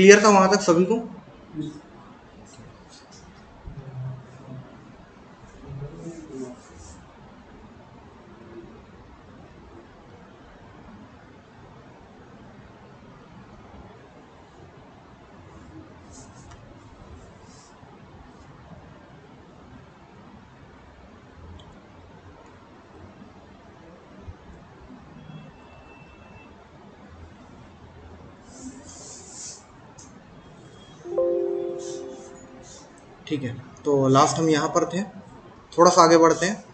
Clear था वहाँ तक सभी को? ठीक है। तो लास्ट हम यहाँ पर थे। थोड़ा सा आगे बढ़ते हैं।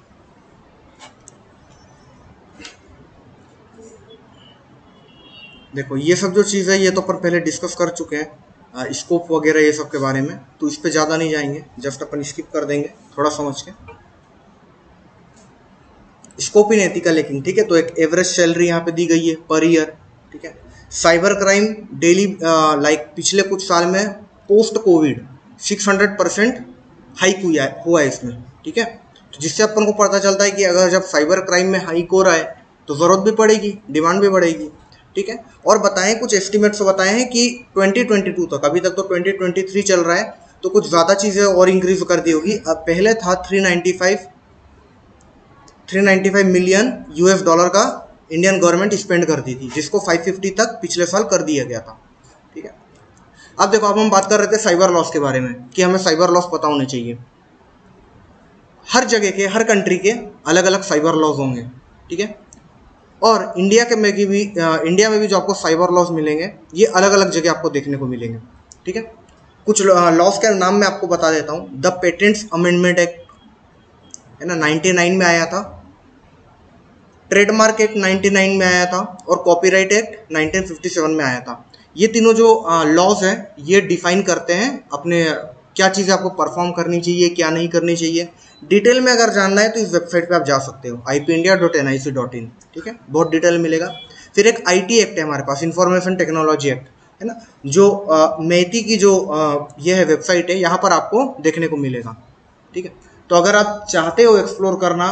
देखो, ये सब जो चीज़ है, ये तो अपन पहले डिस्कस कर चुके हैं। स्कोप वगैरह ये सब के बारे में। तो इस पर ज़्यादा नहीं जाएँगे। जस्ट अपन स्किप कर देंगे, थोड़ा समझ के। स्कोप इन एथिकल लेकिन, ठीक है? तो एक एवरेज सैलरी यहाँ पे दी गई है पर ईयर ठीक है? साइबर क्राइम डेली लाइक पिछले कुछ साल में पोस्ट कोविड 600 परसेंट हाइक हुआ है हुआ है इसमें, ठीक है? तो जिससे अपन को पता चलता है कि अगर जब साइबर क्राइम में हाइक हो रहा है तो ज़रूरत भी पड़ेगी डिमांड भी बढ़ेगी, ठीक है? और बताएँ, कुछ एस्टिमेट्स बताए हैं कि 2022 तक, अभी तक तो 2023 चल रहा है तो कुछ ज़्यादा चीज़ें और इंक्रीज कर दी होगी। अब पहले था 395 395 मिलियन यूएस डॉलर का इंडियन गवर्नमेंट स्पेंड करती थी, जिसको 550 तक पिछले साल कर दिया गया था। अब देखो, अब हम बात कर रहे थे साइबर लॉस के बारे में, कि हमें साइबर लॉस पता होने चाहिए। हर जगह के, हर कंट्री के अलग अलग साइबर लॉस होंगे, ठीक है? और इंडिया के में भी इंडिया में भी जो आपको साइबर लॉस मिलेंगे, ये अलग अलग जगह आपको देखने को मिलेंगे, ठीक है? कुछ लॉस के नाम मैं आपको बता देता हूँ। द पेटेंट्स अमेंडमेंट एक्ट है ना 99 में आया था। ट्रेडमार्क एक्ट 99 में आया था। और कॉपीराइट एक्ट 1957 में आया था। ये तीनों जो लॉज हैं, ये डिफाइन करते हैं अपने, क्या चीज़ें आपको परफॉर्म करनी चाहिए, क्या नहीं करनी चाहिए। डिटेल में अगर जानना है तो इस वेबसाइट पे आप जा सकते हो I P India dot N I C dot in ठीक है? बहुत डिटेल मिलेगा। फिर एक आई टी एक्ट है हमारे पास इंफॉर्मेशन टेक्नोलॉजी एक्ट है ना? जो मेथी की जो ये है वेबसाइट है, यहाँ पर आपको देखने को मिलेगा, ठीक है? तो अगर आप चाहते हो एक्सप्लोर करना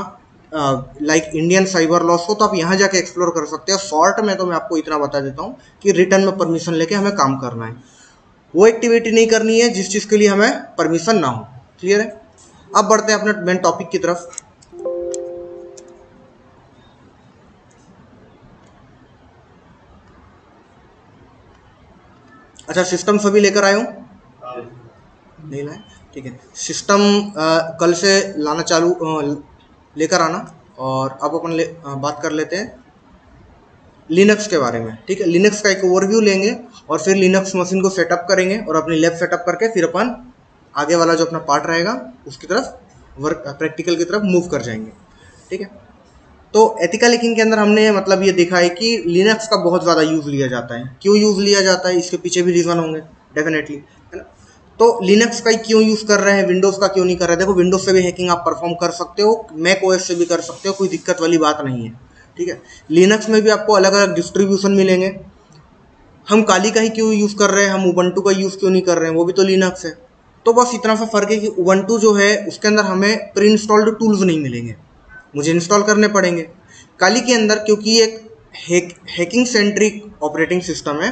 लाइक इंडियन साइबर लॉस हो तो आप यहाँ जाके एक्सप्लोर कर सकते हो। शॉर्ट में तो मैं आपको इतना बता देता हूँ कि रिटर्न में परमिशन लेके हमें काम करना है। वो एक्टिविटी नहीं करनी है जिस चीज़ के लिए हमें परमिशन ना हो। क्लियर है? अब बढ़ते हैं अपने मेन टॉपिक की तरफ़। अच्छा सिस्टम सभी लेकर आए हो। नहीं लाए? ठीक है। सिस्टम कल से लाना चालू लेकर आना और अब अपन बात कर लेते हैं लिनक्स के बारे में, ठीक है? लिनक्स का एक ओवरव्यू लेंगे और फिर लिनक्स मशीन को सेटअप करेंगे और अपनी लैब सेटअप करके फिर अपन आगे वाला जो अपना पार्ट रहेगा, उसकी तरफ़ वर्क प्रैक्टिकल की तरफ़ मूव कर जाएँगे, ठीक है? तो एथिकल हैकिंग के अंदर हमने मतलब ये देखा है कि लिनक्स का बहुत ज़्यादा यूज़ लिया जाता है। क्यों यूज़ लिया जाता है? इसके पीछे भी रीज़न होंगे डेफिनेटली तो लिनक्स का ही क्यों यूज़ कर रहे हैं? विंडोज़ का क्यों नहीं कर रहे? देखो विंडोज़ से भी हैकिंग आप परफॉर्म कर सकते हो मैक ओएस से भी कर सकते हो, कोई दिक्कत वाली बात नहीं है, ठीक है? लिनक्स में भी आपको अलग अलग डिस्ट्रीब्यूशन मिलेंगे। हम काली का ही क्यों यूज़ कर रहे हैं? हम उबंटू का यूज़ क्यों नहीं कर रहे हैं? वो भी तो लिनक्स है। तो बस इतना सा फ़र्क है कि उबंटू जो है, उसके अंदर हमें प्री इंस्टॉल्ड टूल्स नहीं मिलेंगे। मुझे इंस्टॉल करने पड़ेंगे। काली के अंदर, क्योंकि एक hack hacking centric operating system है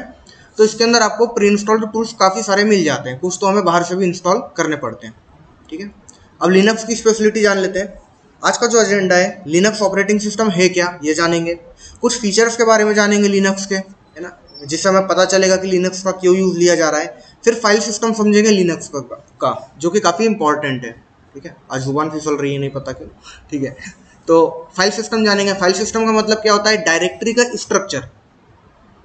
तो इसके अंदर आपको प्री इंस्टॉल्ड टूल्स काफ़ी सारे मिल जाते हैं। कुछ तो हमें बाहर से भी इंस्टॉल करने पड़ते हैं। ठीक है? अब लिनक्स की स्पेशलिटी जान लेते हैं। आज का जो एजेंडा है लिनक्स ऑपरेटिंग सिस्टम है क्या ये जानेंगे। कुछ फीचर्स के बारे में जानेंगे लिनक्स के है ना? जिससे हमें पता चलेगा कि लिनक्स का क्यों यूज़ लिया जा रहा है। फिर फ़ाइल सिस्टम समझेंगे लिनक्स का, का जो कि काफ़ी इंपॉर्टेंट है। ठीक है? आज ज़ुबान फिसल रही है नहीं पता क्यों। ठीक है? तो फ़ाइल सिस्टम जानेंगे। फ़ाइल सिस्टम का मतलब क्या होता है? डायरेक्टरी का स्ट्रक्चर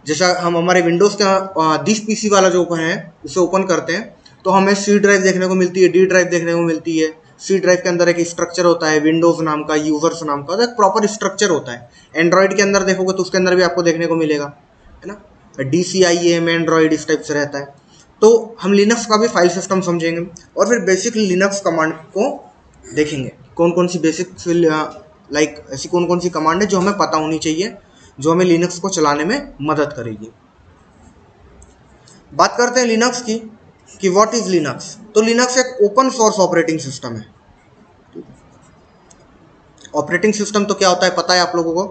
जैसा हम हमारे विंडोज़ का दिस पीसी वाला जो ओपन है, उसे ओपन करते हैं तो हमें सी ड्राइव देखने को मिलती है डी ड्राइव देखने को मिलती है। सी ड्राइव के अंदर एक स्ट्रक्चर होता है विंडोज़ नाम का यूज़र्स नाम का तो एक प्रॉपर स्ट्रक्चर होता है। एंड्रॉयड के अंदर देखोगे तो उसके अंदर भी आपको देखने को मिलेगा, है ना? D C I M Android इस टाइप से रहता है। तो हम लिनक्स का भी फ़ाइल सिस्टम समझेंगे और फिर बेसिक लिनक्स कमांड को देखेंगे। कौन कौन सी बेसिक लाइक ऐसी कौन कौन सी कमांड है जो हमें पता होनी चाहिए? जो हमें लिनक्स को चलाने में मदद करेगी। बात करते हैं लिनक्स की, कि व्हाट इज़ लिनक्स तो लिनक्स एक ओपन सोर्स ऑपरेटिंग सिस्टम है। ऑपरेटिंग सिस्टम तो क्या होता है पता है आप लोगों को?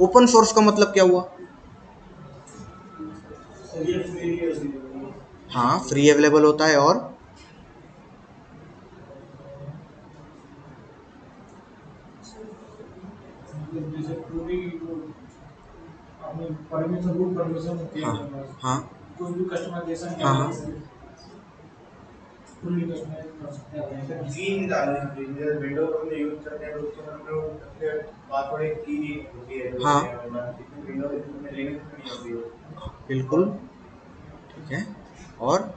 ओपन सोर्स का मतलब क्या हुआ? हाँ फ्री अवेलेबल होता है और हाँ हाँ। कोई भी कस्टमाइजेशन हाँ, हाँ। फुल्ली कस्टमाइज कर सकते हैं डालनी विंडो में यूज़ करते हैं तो उसमें हम लोग सबसे पासवर्ड एक की होती है हाँ। विंडो में लिनक्स में नहीं होती है। बिल्कुल। ठीक है। और?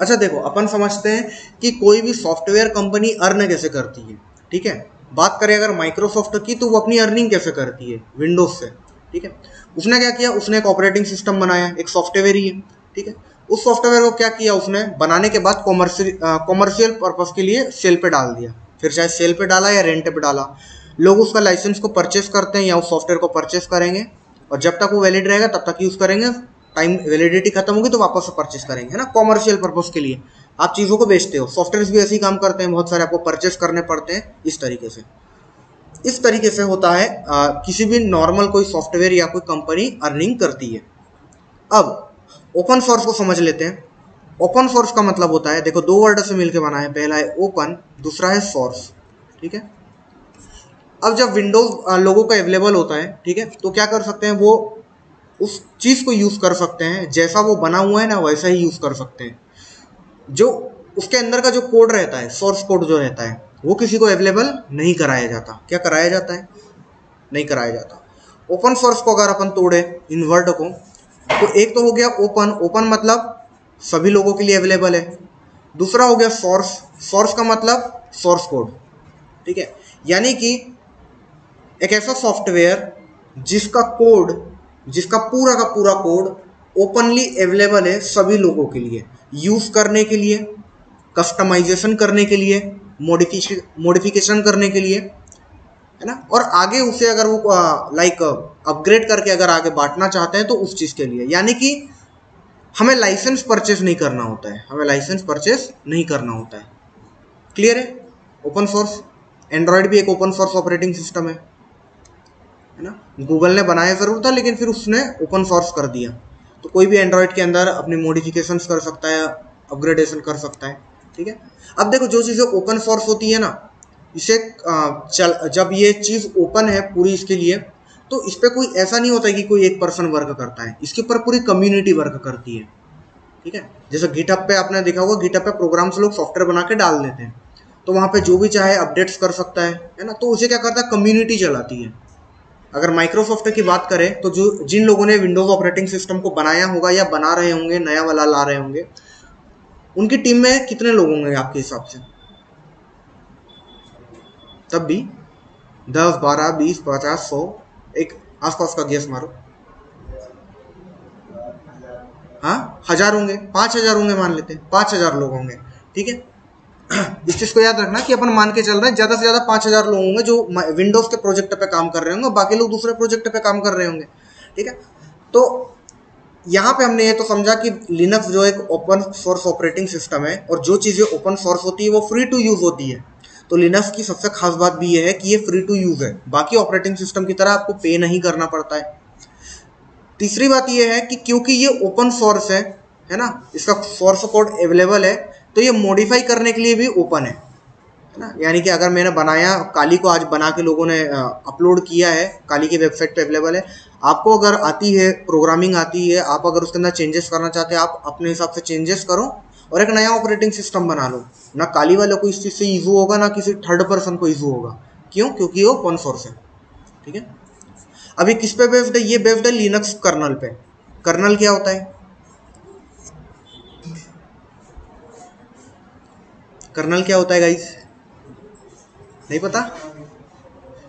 अच्छा देखो अपन समझते हैं कि कोई भी सॉफ्टवेयर कंपनी अर्न कैसे करती है? ठीक है? बात करें अगर माइक्रोसॉफ्ट की तो वो अपनी अर्निंग कैसे करती है? विंडोज़ से, ठीक है? उसने क्या किया? उसने एक ऑपरेटिंग सिस्टम बनाया, एक सॉफ्टवेयर ही है, ठीक है? उस सॉफ्टवेयर को क्या किया उसने? बनाने के बाद कॉमर्शियल कॉमर्शियल पर्पज के लिए सेल पे डाल दिया। फिर चाहे सेल पे डाला या रेंट पे डाला, लोग उसका लाइसेंस को परचेस करते हैं या उस सॉफ्टवेयर को परचेस करेंगे, और जब तक वो वैलिड रहेगा, तब तक यूज़ करेंगे टाइम वैलिडिटी खत्म होगी तो वापस से परचेस करेंगे, है ना? कॉमर्शियल पर्पज के लिए। आप चीज़ों को बेचते हो। सॉफ्टवेयर भी ऐसे ही काम करते हैं बहुत सारे आपको परचेस करने पड़ते हैं इस तरीके से। इस तरीके से होता है आ, किसी भी नॉर्मल कोई सॉफ्टवेयर या कोई कंपनी अर्निंग करती है। अब ओपन सोर्स को समझ लेते हैं। ओपन सोर्स का मतलब होता है देखो दो वर्ड से मिलकर बना है पहला है ओपन दूसरा है सोर्स ठीक है? अब जब विंडोज़ लोगों का अवेलेबल होता है ठीक है? तो क्या कर सकते हैं वो उस चीज़ को यूज़ कर सकते हैं जैसा वो बना हुआ है ना वैसा ही यूज़ कर सकते हैं। जो उसके अंदर का जो कोड रहता है सोर्स कोड जो रहता है, वो किसी को अवेलेबल नहीं कराया जाता। क्या कराया जाता है? नहीं कराया जाता। ओपन सोर्स को अगर अपन तोड़े इन वर्ड को तो एक तो हो गया ओपन ओपन मतलब सभी लोगों के लिए अवेलेबल है। दूसरा हो गया सोर्स सोर्स का मतलब सोर्स कोड ठीक है? यानी कि एक ऐसा सॉफ्टवेयर जिसका कोड जिसका पूरा का पूरा कोड ओपनली अवेलेबल है सभी लोगों के लिए। यूज़ करने के लिए कस्टमाइजेशन करने के लिए मोडिफिकेशन मोडिफिकेशन करने के लिए, है ना? और आगे उसे अगर वो लाइक अपग्रेड करके अगर आगे बांटना चाहते हैं तो उस चीज़ के लिए। यानी कि हमें लाइसेंस परचेस नहीं करना होता है। हमें लाइसेंस परचेस नहीं करना होता है। क्लियर है? ओपन सोर्स एंड्रॉयड भी एक ओपन सोर्स ऑपरेटिंग सिस्टम है। है ना? गूगल ने बनाया ज़रूर था, लेकिन फिर उसने ओपन सोर्स कर दिया। तो कोई भी एंड्रॉयड के अंदर अपनी मॉडिफिकेशंस कर सकता है अपग्रेडेशन कर सकता है, ठीक है? अब देखो, जो चीज़ें ओपन सोर्स होती है ना, इसे चल, जब ये चीज़ ओपन है पूरी इसके लिए तो इस पर कोई ऐसा नहीं होता कि कोई एक पर्सन वर्क करता है। इसके ऊपर पूरी कम्युनिटी वर्क करती है, ठीक है? जैसे गिटअप पे आपने देखा होगा गिटअप पे प्रोग्राम्स लोग सॉफ्टवेयर बना के डाल देते हैं। तो वहाँ पे जो भी चाहे अपडेट्स कर सकता है है ना? तो उसे क्या करता है? कम्युनिटी चलाती है। अगर माइक्रोसॉफ्ट की बात करें तो जो जिन लोगों ने विंडोज़ ऑपरेटिंग सिस्टम को बनाया होगा या बना रहे होंगे, नया वाला ला रहे होंगे, उनकी टीम में कितने लोग होंगे आपके हिसाब से? तब भी दस, बारह, बीस, पचास, सौ, एक आसपास का गैस मारो। हाँ? हज़ार होंगे, पाँच हज़ार होंगे मान लेते हैं, पाँच हज़ार लोग होंगे, ठीक है? इस चीज़ को याद रखना कि अपन मान के चल रहे हैं, ज़्यादा से ज़्यादा पाँच हज़ार लोग होंगे जो विंडोज़ के प्रोजेक्ट पे काम कर रहे होंगे बाकी लोग दूसरे प्रोजेक्ट पे काम कर रहे होंगे, ठीक है? तो यहाँ पे हमने ये तो समझा कि लिनक्स जो एक ओपन सोर्स ऑपरेटिंग सिस्टम है और जो चीज़ें ओपन सोर्स होती है, वो फ्री टू यूज़ होती है। तो लिनक्स की सबसे खास बात भी ये है कि ये फ्री टू यूज़ है, बाकी ऑपरेटिंग सिस्टम की तरह आपको पे नहीं करना पड़ता है। तीसरी बात ये है कि क्योंकि ये ओपन सोर्स है है ना? इसका सोर्स कोड अवेलेबल है तो ये मॉडिफाई करने के लिए भी ओपन है ना? यानी कि अगर मैंने बनाया, काली को आज बना के लोगों ने अपलोड किया है, काली की वेबसाइट पे अवेलेबल है, आपको अगर आती है प्रोग्रामिंग आती है, आप अगर उसके अंदर चेंजेस करना चाहते हैं, आप अपने हिसाब से चेंजेस करो और एक नया ऑपरेटिंग सिस्टम बना लो। ना काली वाले को इस चीज़ से इजू होगा, ना किसी थर्ड पर्सन को इजू होगा। क्यों? क्योंकि वो ओपन सोर्स है, ठीक है? अभी किस पे बेस्ड है? ये बेस्ड है लिनक्स कर्नल पे। कर्नल क्या होता है? कर्नल क्या होता है गाइस नहीं पता?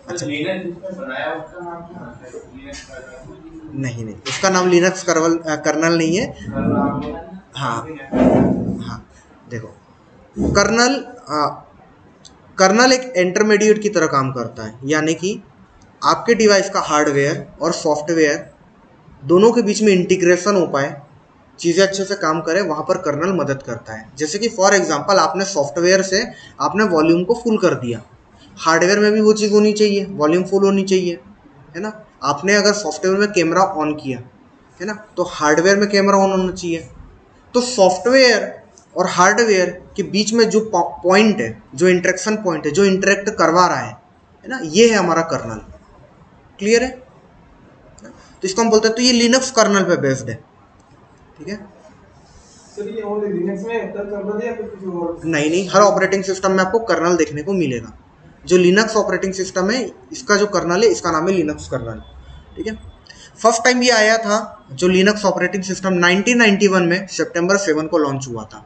अच्छा। लिनक्स जिसने बनाया उसका नाम क्या है लिनक्स नहीं नहीं। उसका नाम लिनक्स कर्नल कर्नल नहीं है। हाँ। हाँ। देखो। कर्नल कर्नल एक इंटरमीडिएट की तरह काम करता है। यानी कि आपके डिवाइस का हार्डवेयर और सॉफ्टवेयर दोनों के बीच में इंटीग्रेशन हो पाए। चीज़ें अच्छे से काम करें, वहाँ पर कर्नल मदद करता है। जैसे कि फॉर एग्जांपल आपने सॉफ्टवेयर से आपने वॉल्यूम को फुल कर दिया। हार्डवेयर में भी वो चीज़ होनी चाहिए वॉल्यूम फुल होनी चाहिए, है ना? आपने अगर सॉफ्टवेयर में कैमरा ऑन किया, है ना? तो हार्डवेयर में कैमरा ऑन होना चाहिए। तो सॉफ्टवेयर और हार्डवेयर के बीच में जो पॉइंट है, जो इंटरेक्शन पॉइंट है, जो इंटरेक्ट करवा रहा है है ना? ये है हमारा कर्नल। क्लियर है? तो इसको हम बोलते हैं तो ये लिनक्स कर्नल पे बेस्ड है। ठीक है? नहीं नहीं हर ऑपरेटिंग सिस्टम में आपको कर्नल देखने को मिलेगा। जो लिनक्स ऑपरेटिंग सिस्टम है इसका जो कर्नल है इसका नाम है लिनक्स कर्नल ठीक है? फ़र्स्ट टाइम ये आया था जो लिनक्स ऑपरेटिंग सिस्टम 1991 में सितंबर 7 को लॉन्च हुआ था।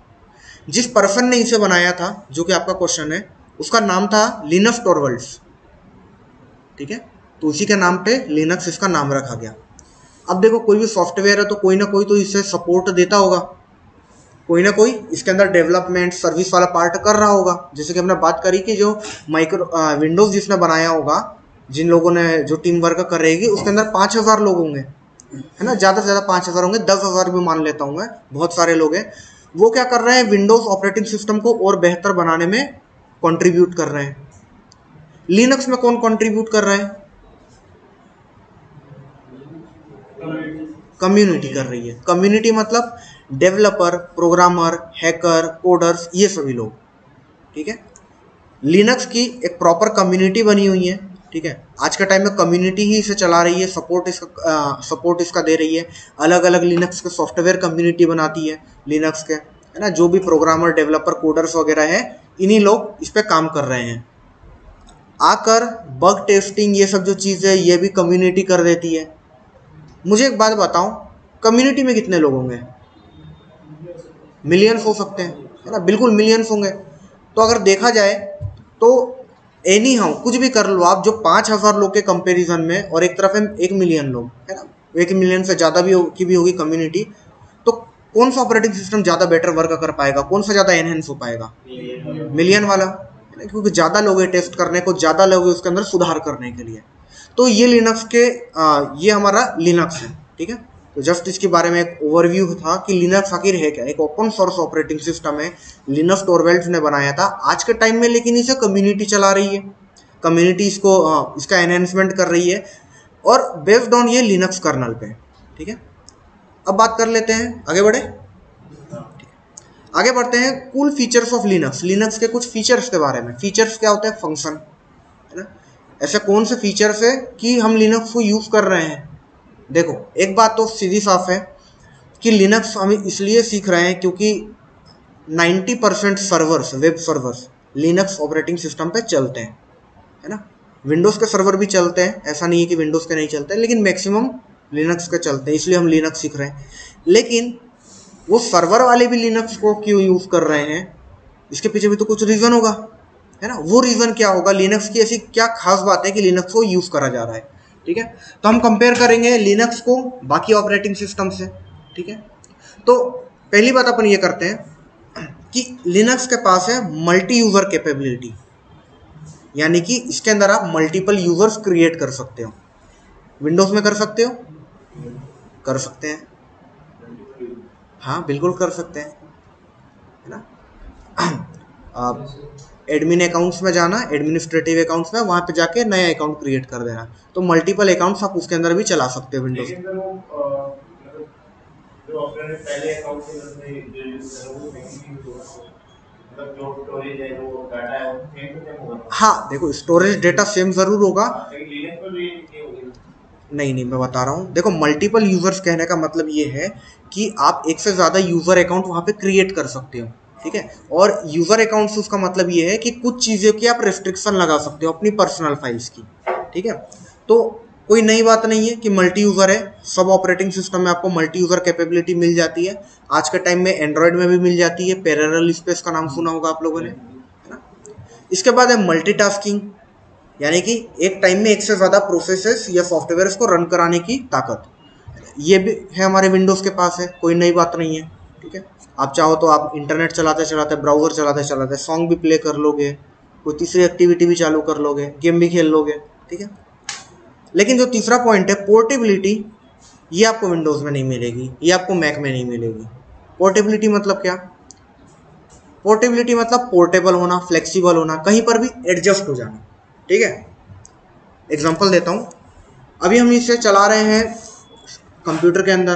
जिस पर्सन ने इसे बनाया था जो कि आपका क्वेश्चन है उसका नाम था लिनक्स टोरवल्ड्स ठीक है? तो उसी के नाम पे लिनक्स इसका नाम रखा गया। अब देखो, कोई भी सॉफ्टवेयर है तो कोई ना कोई तो इसे सपोर्ट देता होगा। कोई ना कोई इसके अंदर डेवलपमेंट सर्विस वाला पार्ट कर रहा होगा। जैसे कि हमने बात करी कि जो माइक्रो विंडोज़ जिसने बनाया होगा, जिन लोगों ने जो टीम वर्क कर रहेगी उसके अंदर पाँच हज़ार लोग होंगे। है ना? ज़्यादा से ज़्यादा पाँच हज़ार होंगे, दस हज़ार भी मान लेता हूँ मैं, बहुत सारे लोग हैं। वो क्या कर रहे हैं? विंडोज़ ऑपरेटिंग सिस्टम को और बेहतर बनाने में कंट्रीब्यूट कर रहे हैं। लिनक्स में कौन कंट्रीब्यूट कर रहा है? कम्युनिटी कर रही है। कम्युनिटी मतलब डेवलपर प्रोग्रामर हैकर कोडर्स ये सभी लोग। ठीक है? लिनक्स की एक प्रॉपर कम्युनिटी बनी हुई है। ठीक है? आज के टाइम में कम्युनिटी ही इसे चला रही है सपोर्ट इसका सपोर्ट इसका दे रही है। अलग अलग लिनक्स के सॉफ्टवेयर कम्युनिटी बनाती है लिनक्स के। है ना? जो भी प्रोग्रामर डेवलपर कोडर्स वगैरह है, इन्हीं लोग इस पर काम कर रहे हैं। आकर बग टेस्टिंग ये सब जो चीज़ है, ये भी कम्युनिटी कर देती है। मुझे एक बात बताऊँ कम्युनिटी में कितने लोग होंगे? मिलियंस हो सकते हैं है ना? बिल्कुल मिलियंस होंगे। तो अगर देखा जाए तो एनी हाउ कुछ भी कर लो आप जो पाँच हज़ार लोग के कंपैरिजन में और एक तरफ़ है एक मिलियन लोग है ना? एक मिलियन से ज़्यादा भी हो, की भी होगी कम्युनिटी तो कौन सा ऑपरेटिंग सिस्टम ज़्यादा बेटर वर्क कर पाएगा? कौन सा ज़्यादा एनहेंस हो पाएगा? मिलियन वाला क्योंकि ज़्यादा लोग टेस्ट करने को ज़्यादा लोग उसके अंदर सुधार करने के लिए। तो ये लिनक्स के आ, ये हमारा लिनक्स है ठीक है? तो जस्ट इसके बारे में एक ओवरव्यू था कि लिनक्स आखिर है क्या? एक ओपन सोर्स ऑपरेटिंग सिस्टम है लिनक्स टोरवेल्ट ने बनाया था आज के टाइम में लेकिन इसे कम्युनिटी चला रही है। कम्युनिटी इसको इसका एनहेंसमेंट कर रही है और बेस्ड ऑन ये लिनक्स कर्नल पे ठीक है? अब बात कर लेते हैं आगे बढ़े? आगे बढ़ते हैं cool features of Linux Linux के कुछ फीचर्स के बारे में। फीचर्स क्या होते हैं? फ़ंक्शन है ना? ऐसे कौन से फीचर्स है कि हम लिनक्स को यूज़ कर रहे हैं? देखो, एक बात तो सीधी साफ़ है कि लिनक्स हम इसलिए सीख रहे हैं क्योंकि 90 percent servers web servers Linux operating system पे चलते हैं, है ना? विंडोज़ के सर्वर भी चलते हैं, ऐसा नहीं है कि विंडोज़ के नहीं चलते लेकिन मैक्सिमम लिनक्स के चलते हैं, इसलिए हम लिनक्स सीख रहे हैं। लेकिन वो सर्वर वाले भी लिनक्स को क्यों यूज़ कर रहे हैं? इसके पीछे भी तो कुछ रीज़न होगा। है ना? वो रीज़न क्या होगा? लिनक्स की ऐसी क्या खास बात है कि लिनक्स को यूज़ करा जा रहा है, ठीक है? तो हम कंपेयर करेंगे लिनक्स को बाकी ऑपरेटिंग सिस्टम से, ठीक है? तो पहली बात अपन ये करते हैं कि लिनक्स के पास है मल्टी यूज़र कैपेबिलिटी यानी कि इसके अंदर आप मल्टीपल यूज़र्स क्रिएट कर सकते हो। विंडोज़ में कर सकते हो? कर सकते हैं। हाँ बिल्कुल कर सकते हैं, है ना? आप एडमिन अकाउंट्स में जाना एडमिनिस्ट्रेटिव अकाउंट्स में वहाँ पे जाके नया अकाउंट क्रिएट कर देना। तो मल्टीपल अकाउंट्स आप उसके अंदर भी चला सकते हो विंडोज़। मतलब मतलब स्टोरेज है है हाँ देखो स्टोरेज डेटा सेम ज़रूर होगा। होगी नहीं नहीं मैं बता रहा हूँ। देखो मल्टीपल यूज़र्स कहने का मतलब ये है कि आप एक से ज़्यादा यूज़र अकाउंट वहाँ पे क्रिएट कर सकते हो। ठीक है? और यूज़र अकाउंट उसका मतलब ये है कि कुछ चीज़ों की आप रेस्ट्रिक्शन लगा सकते हो अपनी पर्सनल फाइल्स की, ठीक है? तो कोई नई बात नहीं है कि मल्टी यूज़र है। सब ऑपरेटिंग सिस्टम में आपको मल्टी यूज़र कैपेबिलिटी मिल जाती है। आज के टाइम में एंड्रॉयड में भी मिल जाती है। पैरेलल स्पेस का नाम सुना होगा आप लोगों ने, है ना? इसके बाद है मल्टीटास्किंग यानी कि एक टाइम में एक से ज़्यादा प्रोसेसेस या सॉफ्टवेयर को रन कराने की ताकत। ये भी है हमारे विंडोज़ के पास है। कोई नई बात नहीं है। ठीक है? आप चाहो तो आप इंटरनेट चलाते चलाते ब्राउज़र चलाते चलाते सॉन्ग भी प्ले कर लोगे, कोई तीसरी एक्टिविटी भी चालू कर लोगे गेम भी खेल लोगे, ठीक है? लेकिन जो तीसरा पॉइंट है पोर्टेबिलिटी ये आपको विंडोज़ में नहीं मिलेगी, ये आपको मैक में नहीं मिलेगी। पोर्टेबिलिटी मतलब क्या? पोर्टेबिलिटी मतलब पोर्टेबल होना फ्लेक्सिबल होना, कहीं पर भी एडजस्ट हो जाना, ठीक है? एग्जांपल देता हूँ। अभी हम इसे चला रहे हैं कंप्यूटर के अंदर।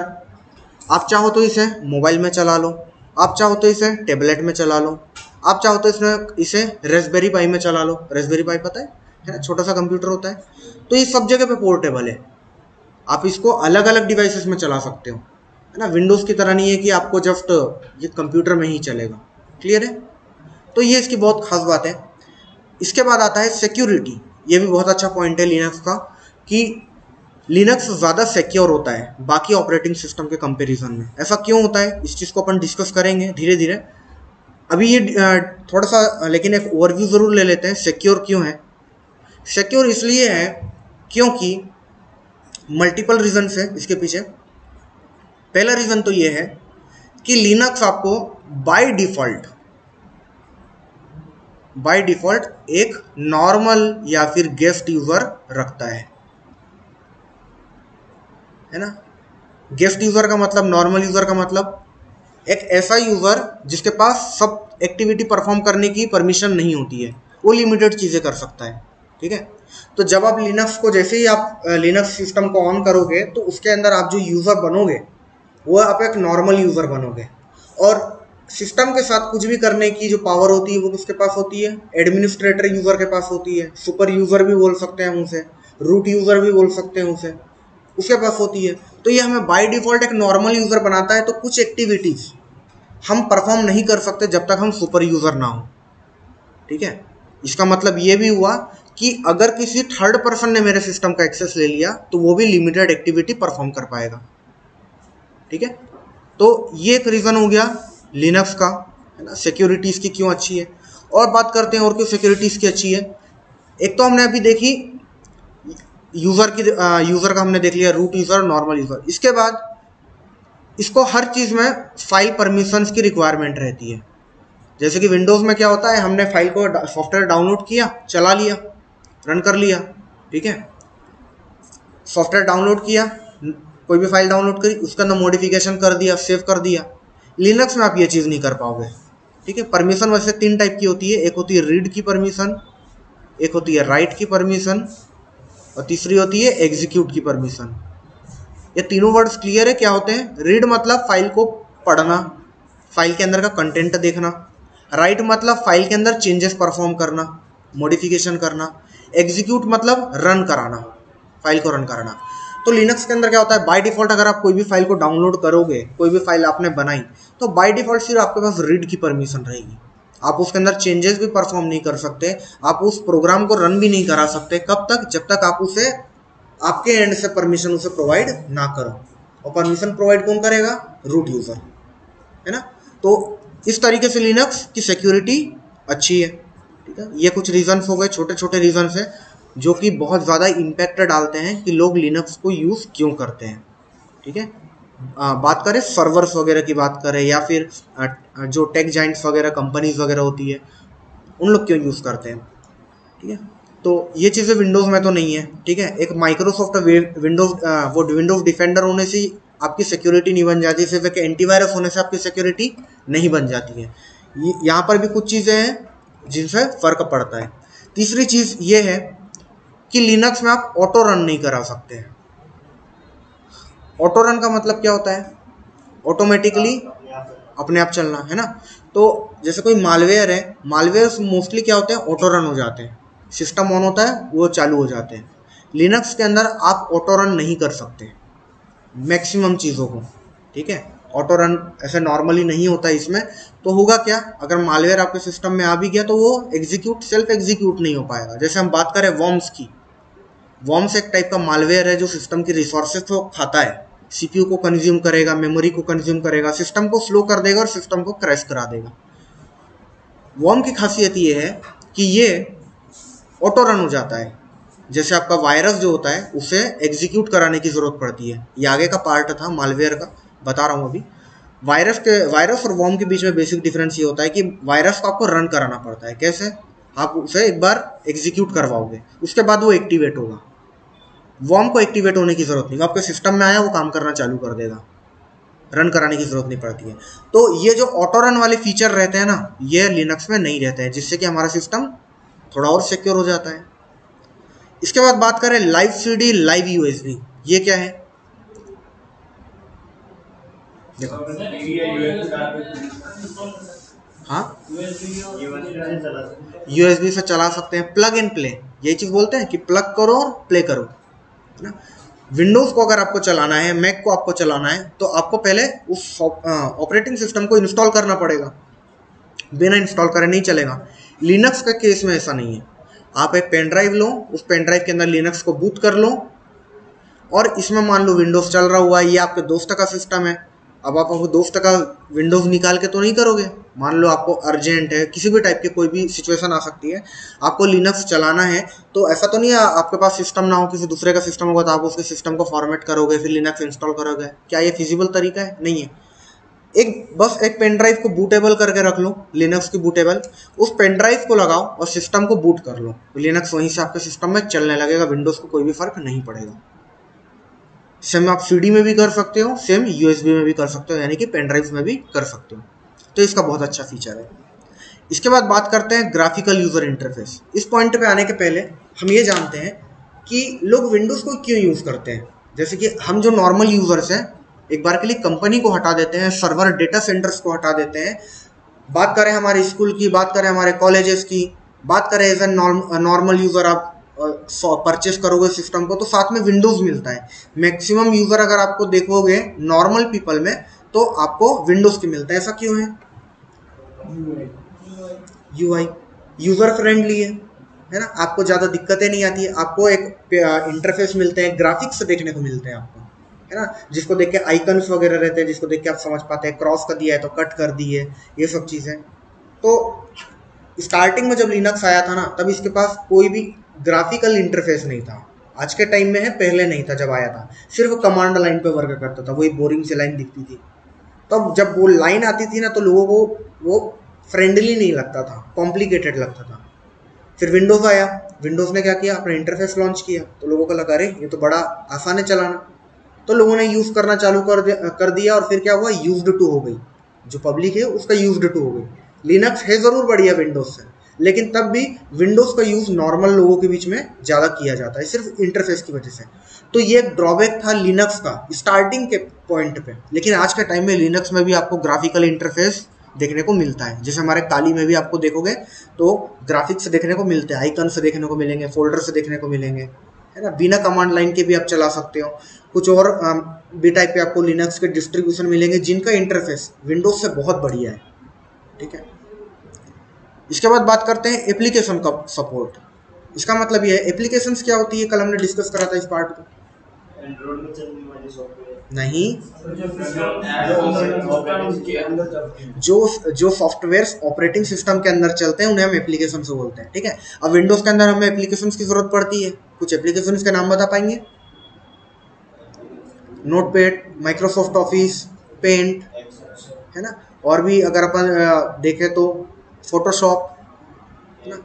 आप चाहो तो इसे मोबाइल में चला लो, आप चाहो तो इसे टेबलेट में चला लो, आप चाहो तो इसमें, इसे रेसबेरी पाई में चला लो। रेसबेरी पाई पता है? है ना छोटा सा कंप्यूटर होता है। तो ये सब जगह पे पोर्टेबल है। आप इसको अलग अलग डिवाइसेस में चला सकते हो। है ना? विंडोज़ की तरह नहीं है कि आपको जस्ट ये कंप्यूटर में ही चलेगा। क्लियर है? तो ये इसकी बहुत खास बात है। इसके बाद आता है सिक्योरिटी ये भी बहुत अच्छा पॉइंट है लिनक्स का कि लिनक्स ज़्यादा सिक्योर होता है, बाकी ऑपरेटिंग सिस्टम के कंपैरिजन में। ऐसा क्यों होता है? इस चीज़ को अपन डिस्कस करेंगे धीरे धीरे अभी ये थोड़ा सा लेकिन एक ओवरव्यू ज़रूर ले लेते हैं सिक्योर क्यों है? सिक्योर इसलिए है क्योंकि मल्टीपल रीजन है इसके पीछे। पहला रीज़न तो ये है कि लिनक्स आपको बाय डिफ़ॉल्ट बाय डिफ़ॉल्ट एक नॉर्मल या फिर गेस्ट यूज़र रखता है। है ना? गेस्ट यूज़र का मतलब नॉर्मल यूज़र का मतलब एक ऐसा यूज़र जिसके पास सब एक्टिविटी परफॉर्म करने की परमिशन नहीं होती है। वो लिमिटेड चीज़ें कर सकता है, ठीक है? तो जब आप लिनक्स को, जैसे ही आप लिनक्स सिस्टम को ऑन करोगे तो उसके अंदर आप जो यूज़र बनोगे, वो आप एक नॉर्मल यूज़र बनोगे। और सिस्टम के साथ कुछ भी करने की जो पावर होती है, वो किसके पास होती है? एडमिनिस्ट्रेटर यूज़र के पास होती है। सुपर यूज़र भी बोल सकते हैं उसे। रूट यूज़र भी बोल सकते हैं उसे। उसके पास होती है। तो ये हमें बाय डिफ़ॉल्ट एक नॉर्मल यूज़र बनाता है तो कुछ एक्टिविटीज़ हम परफॉर्म नहीं कर सकते जब तक हम सुपर यूज़र ना हो। ठीक है? इसका मतलब ये भी हुआ कि अगर किसी थर्ड पर्सन ने मेरे सिस्टम का एक्सेस ले लिया तो वो भी लिमिटेड एक्टिविटी परफॉर्म कर पाएगा। ठीक है? तो ये एक रीज़न हो गया लिनक्स का, है ना? सिक्योरिटीज़ की क्यों अच्छी है? और बात करते हैं और क्यों सिक्योरिटीज़ की अच्छी है। एक तो हमने अभी देखी यूज़र की यूज़र का हमने देख लिया रूट यूज़र नॉर्मल यूज़र इसके बाद इसको हर चीज़ में फ़ाइल परमिशंस की रिक्वायरमेंट रहती है। जैसे कि विंडोज़ में क्या होता है, हमने फ़ाइल को सॉफ्टवेयर डाउनलोड किया, चला लिया रन कर लिया, ठीक है? सॉफ्टवेयर डाउनलोड किया, कोई भी फ़ाइल डाउनलोड करी, उसका अंदर मॉडिफिकेशन कर दिया सेव कर दिया। लिनक्स में आप ये चीज़ नहीं कर पाओगे, ठीक है? परमिशन वैसे तीन टाइप की होती है, एक होती है रीड की परमिशन एक होती है राइट की परमिशन और तीसरी होती है एग्जीक्यूट की परमिशन ये तीनों वर्ड्स क्लियर है, क्या होते हैं? रीड मतलब फ़ाइल को पढ़ना फ़ाइल के अंदर का कंटेंट देखना. राइट मतलब फ़ाइल के अंदर चेंजेस परफॉर्म करना मॉडिफिकेशन करना. एग्जीक्यूट मतलब रन कराना फ़ाइल को रन कराना. तो लिनक्स के अंदर क्या होता है? बाय डिफ़ॉल्ट अगर आप कोई भी फ़ाइल को डाउनलोड करोगे, कोई भी फ़ाइल आपने बनाई तो बाय डिफ़ॉल्ट सिर्फ़ आपके पास रीड की परमिशन रहेगी. आप उसके अंदर चेंजेस भी परफॉर्म नहीं कर सकते, आप उस प्रोग्राम को रन भी नहीं करा सकते, कब तक? जब तक आप उसे, आपके एंड से परमिशन उसे प्रोवाइड ना करो। और परमिशन प्रोवाइड कौन करेगा? रूट यूज़र है ना? तो इस तरीके से लिनक्स की सिक्योरिटी अच्छी है, ठीक है? ये कुछ रीजन्स हो गए छोटे छोटे रीजन्स है, जो कि बहुत ज़्यादा इम्पैक्ट डालते हैं कि लोग लिनक्स को यूज़ क्यों करते हैं, ठीक है? बात करें सर्वर्स वगैरह की बात करें या फिर जो टेक जाइंट्स वगैरह कंपनीज़ वगैरह होती है, उन लोग क्यों यूज़ करते हैं? ठीक है? तो ये चीज़ें विंडोज़ में तो नहीं है, ठीक है? एक माइक्रोसॉफ्ट विंडोज़ वो विंडोज़ डिफेंडर होने से आपकी सिक्योरिटी नहीं बन जाती, सिर्फ़ एक एंटीवायरस होने से आपकी सिक्योरिटी नहीं बन जाती है। यहाँ पर भी कुछ चीज़ें हैं जिनसे फ़र्क पड़ता है। तीसरी चीज़ ये है कि लिनक्स में आप ऑटो रन नहीं करा सकते हैं। ऑटो रन का मतलब क्या होता है? ऑटोमेटिकली अपने आप चलना, है ना? तो जैसे कोई मालवेयर है मालवेयर मोस्टली क्या होते हैं? ऑटो रन हो जाते हैं। सिस्टम ऑन होता है, वो चालू हो जाते हैं। लिनक्स के अंदर आप ऑटो रन नहीं कर सकते। मैक्सिमम चीज़ों को, ठीक है? ऑटो रन ऐसे नॉर्मली नहीं होता इसमें। तो होगा क्या? अगर मालवेयर आपके सिस्टम में आ भी गया तो वो एग्जीक्यूट सेल्फ एग्जीक्यूट नहीं हो पाएगा। जैसे हम बात करें वॉर्म्स की। वॉम्स एक टाइप का मालवेयर है जो सिस्टम की रिसोर्सेज को खाता है। सीपीयू को कंज्यूम करेगा मेमोरी को कंज्यूम करेगा सिस्टम को स्लो कर देगा और सिस्टम को क्रैश करा देगा। वॉर्म की खासियत ये है कि ये ऑटो रन हो जाता है। जैसे आपका वायरस जो होता है, उसे एग्जीक्यूट कराने की ज़रूरत पड़ती है। ये आगे का पार्ट था मालवेयर का, बता रहा हूँ अभी। वायरस के वायरस और वॉर्म के बीच में बेसिक डिफरेंस ये होता है कि वायरस को आपको रन कराना पड़ता है। कैसे? आप उसे एक बार एग्जीक्यूट करवाओगे। उसके बाद वो एक्टिवेट होगा। वॉर्म को एक्टिवेट होने की ज़रूरत नहीं। आपके सिस्टम में आया, वो काम करना चालू कर देगा। रन कराने की ज़रूरत नहीं पड़ती है। तो ये जो ऑटो रन वाले फीचर रहते हैं ना, ये लिनक्स में नहीं रहते हैं, जिससे कि हमारा सिस्टम थोड़ा और सिक्योर हो जाता है। इसके बाद बात करें live C D live USB ये क्या है? देखो। हैं? यूएसबी से चला सकते हैं। प्लग इन प्ले यही चीज़ बोलते हैं कि प्लग करो और प्ले करो। है ना? विंडोज़ को अगर आपको चलाना है मैक को आपको चलाना है तो आपको पहले उस ऑपरेटिंग सिस्टम को इंस्टॉल करना पड़ेगा। बिना इंस्टॉल करे नहीं चलेगा। लिनक्स का केस में ऐसा नहीं है। आप एक पेन ड्राइव लो, उस पेन ड्राइव के अंदर लिनक्स को बूट कर लो, और इसमें मान लो विंडोज़ चल रहा हुआ है, ये आपके दोस्त का सिस्टम है। अब आप आपको दोस्त का विंडोज़ निकाल के तो नहीं करोगे? मान लो आपको अर्जेंट है, किसी भी टाइप की कोई भी सिचुएशन आ सकती है। आपको लिनक्स चलाना है तो ऐसा तो नहीं है आपके पास सिस्टम ना हो, किसी दूसरे का सिस्टम होगा तो आप उसके सिस्टम को फॉर्मेट करोगे, फिर लिनक्स इंस्टॉल करोगे। क्या ये फिजिबल तरीका है? नहीं है। एक, बस एक पेन ड्राइव को बूटेबल करके रख लो लिनक्स की बूटेबल उस पेन ड्राइव को लगाओ और सिस्टम को बूट कर लो। लिनक्स वहीं से आपके सिस्टम में चलने लगेगा विंडोज़ को कोई भी फ़र्क नहीं पड़ेगा। सेम आप सीडी में भी कर सकते हो सेम यूएसबी में भी कर सकते हो, यानी कि पेन ड्राइव में भी कर सकते हो। तो इसका बहुत अच्छा फीचर है। इसके बाद बात करते हैं ग्राफिकल यूज़र इंटरफेस इस पॉइंट पे आने के पहले हम ये जानते हैं कि लोग विंडोज़ को क्यों यूज़ करते हैं? जैसे कि हम जो नॉर्मल यूज़र्स हैं, एक बार के लिए कंपनी को हटा देते हैं सर्वर डेटा सेंटर्स को हटा देते हैं। बात करें हमारे स्कूल की, बात करें हमारे कॉलेजेस की, बात करें एज ए नॉर्मल यूज़र आप परचेस करोगे सिस्टम को तो साथ में विंडोज़ मिलता है। मैक्सिमम यूज़र अगर आपको देखोगे नॉर्मल पीपल में तो आपको विंडोज़ की मिलता है। ऐसा क्यों है? यू आई यूज़र फ्रेंडली है है ना? आपको ज़्यादा दिक्कतें नहीं आती। है आपको एक इंटरफेस मिलते हैं ग्राफिक्स देखने को मिलते हैं आपको, है ना? जिसको देख के आइकन्स वगैरह रहते हैं, जिसको देख के आप समझ पाते हैं क्रॉस कर दिया है तो कट कर दिए ये सब चीज़ें। तो स्टार्टिंग में जब लिनक्स आया था ना, तब इसके पास कोई भी ग्राफिकल इंटरफेस नहीं था। आज के टाइम में है, पहले नहीं था जब आया था। सिर्फ़ कमांड लाइन पे वर्क करता था, वही बोरिंग सी लाइन दिखती थी। तब जब वो लाइन आती थी ना तो लोगों को वो फ्रेंडली नहीं लगता था कॉम्प्लिकेटेड लगता था। फिर विंडोज़ आया। विंडोज़ ने क्या किया? अपना इंटरफेस लॉन्च किया। तो लोगों को लगा, अरे, ये तो बड़ा आसान है चलाना। तो लोगों ने यूज़ करना चालू कर दिया कर दिया और फिर क्या हुआ? यूज्ड टू हो गई। जो पब्लिक है, उसका यूज्ड टू हो गई। लिनक्स है ज़रूर बढ़िया विंडोज़ से। लेकिन तब भी विंडोज़ का यूज़ नॉर्मल लोगों के बीच में ज़्यादा किया जाता है, सिर्फ़ इंटरफेस की वजह से। तो ये एक ड्रॉबैक था लिनक्स का स्टार्टिंग के पॉइंट पे। लेकिन आज के टाइम में लिनक्स में भी आपको ग्राफिकल इंटरफेस देखने को मिलता है। जैसे हमारे काली में भी आपको देखोगे तो ग्राफिक्स देखने को मिलते हैं आइकन से देखने को मिलेंगे फोल्डर से देखने को मिलेंगे। है ना? बिना कमांड लाइन के भी आप चला सकते हो। कुछ और बी टाइप पे आपको लिनक्स के डिस्ट्रीब्यूशन मिलेंगे, जिनका इंटरफेस विंडोज़ से बहुत बढ़िया है। ठीक है? इसके बाद बात करते हैं एप्लीकेशन का सपोर्ट इसका मतलब ये है एप्लीकेशन क्या होती है? कल हमने डिस्कस करा था इस पार्ट को। एंड्रॉइड में चलने वाली सॉफ्टवेयर नहीं। जो जो सॉफ्टवेयर ऑपरेटिंग सिस्टम के अंदर चलते हैं उन्हें हम एप्लीकेशन से बोलते हैं ठीक है? अब विंडोज़ के अंदर हमें एप्लीकेशन की ज़रूरत पड़ती है। कुछ एप्लीकेशन के नाम बता पाएँगे? Notepad Microsoft Office paint है ना? और भी अगर अपन देखें तो फोटोशॉप है ना?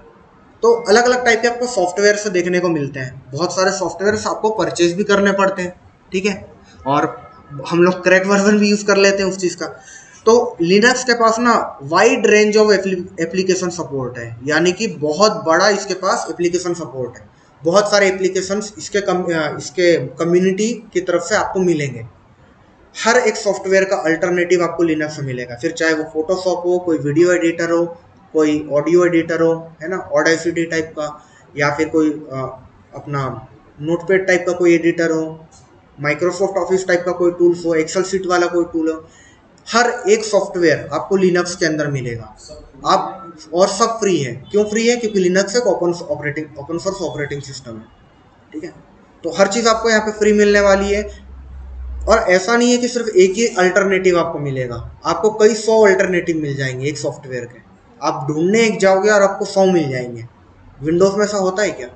तो अलग अलग टाइप के आपको सॉफ्टवेयर से देखने को मिलते हैं। बहुत सारे सॉफ्टवेयर आपको परचेज भी करने पड़ते हैं, ठीक है? और हम लोग क्रैक वर्जन भी यूज़ कर लेते हैं उस चीज़ का। तो लिनक्स के पास ना wide range of application support है। यानी कि बहुत बड़ा इसके पास एप्लीकेशन सपोर्ट है। बहुत सारे एप्लीकेशन इसके कम इसके कम्युनिटी की तरफ़ से आपको मिलेंगे। हर एक सॉफ्टवेयर का अल्टरनेटिव आपको लिनक्स में मिलेगा। फिर चाहे वो फोटोशॉप हो, कोई वीडियो एडिटर हो कोई ऑडियो एडिटर हो है ना ऑडाइसिटी टाइप का या फिर कोई अ, अपना नोटपैड टाइप का कोई एडिटर हो माइक्रोसॉफ्ट ऑफ़िस टाइप का कोई टूल्स हो एक्सेल सीट वाला कोई टूल हो हर एक सॉफ्टवेयर आपको लिनक्स के अंदर मिलेगा। आप और सब फ्री है। क्यों फ्री है? क्योंकि लिनक्स एक open operating open source operating system है। ठीक है? तो हर चीज़ आपको यहाँ पे फ्री मिलने वाली है। और ऐसा नहीं है कि सिर्फ़ एक ही अल्टरनेटिव आपको मिलेगा। आपको कई सौ अल्टरनेटिव मिल जाएँगे एक सॉफ्टवेयर के। आप ढूँढने एक जाओगे और आपको सौ मिल जाएँगे। विंडोज़ में ऐसा होता है क्या?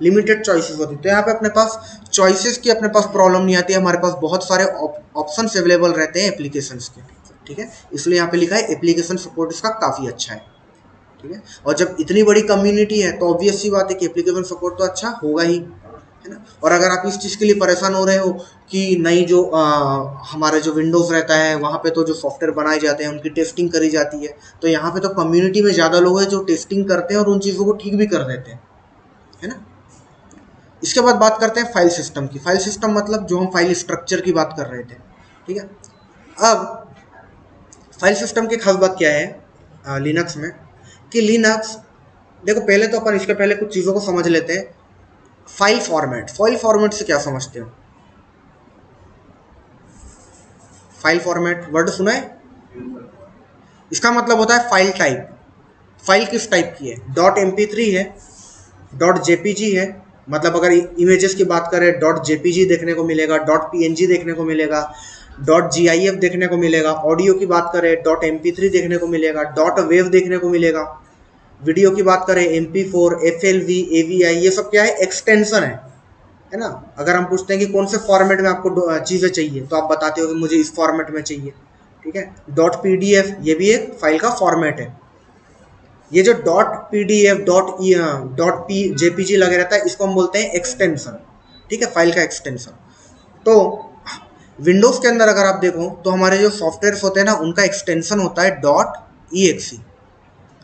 लिमिटेड चॉइसेस होती है। तो यहाँ पे अपने पास चॉइसेस की अपने पास प्रॉब्लम नहीं आती। है हमारे पास बहुत सारे ऑप्शन अवेलेबल रहते हैं एप्लीकेशंस के। ठीक है? इसलिए यहाँ पे लिखा है एप्लीकेशन सपोर्ट इसका काफ़ी अच्छा है। ठीक है? और जब इतनी बड़ी कम्युनिटी है तो ऑब्वियस सी बात है कि एप्लीकेशन सपोर्ट तो अच्छा होगा ही। है ना? और अगर आप इस चीज़ के लिए परेशान हो रहे हो कि नई जो आ, हमारे जो विंडोज़ रहता है वहाँ पे तो जो सॉफ्टवेयर बनाए जाते हैं उनकी टेस्टिंग करी जाती है तो यहाँ पे तो कम्युनिटी में ज़्यादा लोग हैं जो टेस्टिंग करते हैं और उन चीज़ों को ठीक भी कर देते हैं है ना? इसके बाद बात करते हैं फ़ाइल सिस्टम की। फ़ाइल सिस्टम मतलब जो हम फ़ाइल स्ट्रक्चर की बात कर रहे थे ठीक है? अब फ़ाइल सिस्टम की खास बात क्या है लिनक्स में? कि लिनक्स देखो पहले तो अपन इसके पहले कुछ चीज़ों को समझ लेते हैं। File format. फ़ाइल फॉर्मेट से क्या समझते हो? फ़ाइल फॉर्मेट, वर्ड सुना है? इसका मतलब होता है फ़ाइल टाइप। फ़ाइल किस टाइप की है? डॉट एम है, डॉट जेपीजी है। मतलब अगर इमेजेस की बात करें, डॉट जेपीजी देखने को मिलेगा, डॉट पीएनजी देखने को मिलेगा, डॉट जी देखने को मिलेगा, ऑडियो की बात करें, डॉट एम देखने को मिलेगा, डॉट वेव देखने को मिलेगा। वीडियो की बात करें M P four F L V A V I ये सब क्या है? एक्सटेंशन है। है ना? अगर हम पूछते हैं कि कौन से फॉर्मेट में आपको चीज़ें चाहिए तो आप बताते हो कि मुझे इस फॉर्मेट में चाहिए। ठीक है? डॉट पी डी एफ़ ये भी एक फ़ाइल का फॉर्मेट है। ये जो dot P D F dot dot P J P G लगे रहता है, इसको हम बोलते हैं एक्सटेंशन ठीक है? फ़ाइल का एक्सटेंशन तो विंडोज़ के अंदर अगर आप देखो तो हमारे जो सॉफ्टवेयर होते हैं ना, उनका एक्सटेंशन होता है डॉट ई एक्सी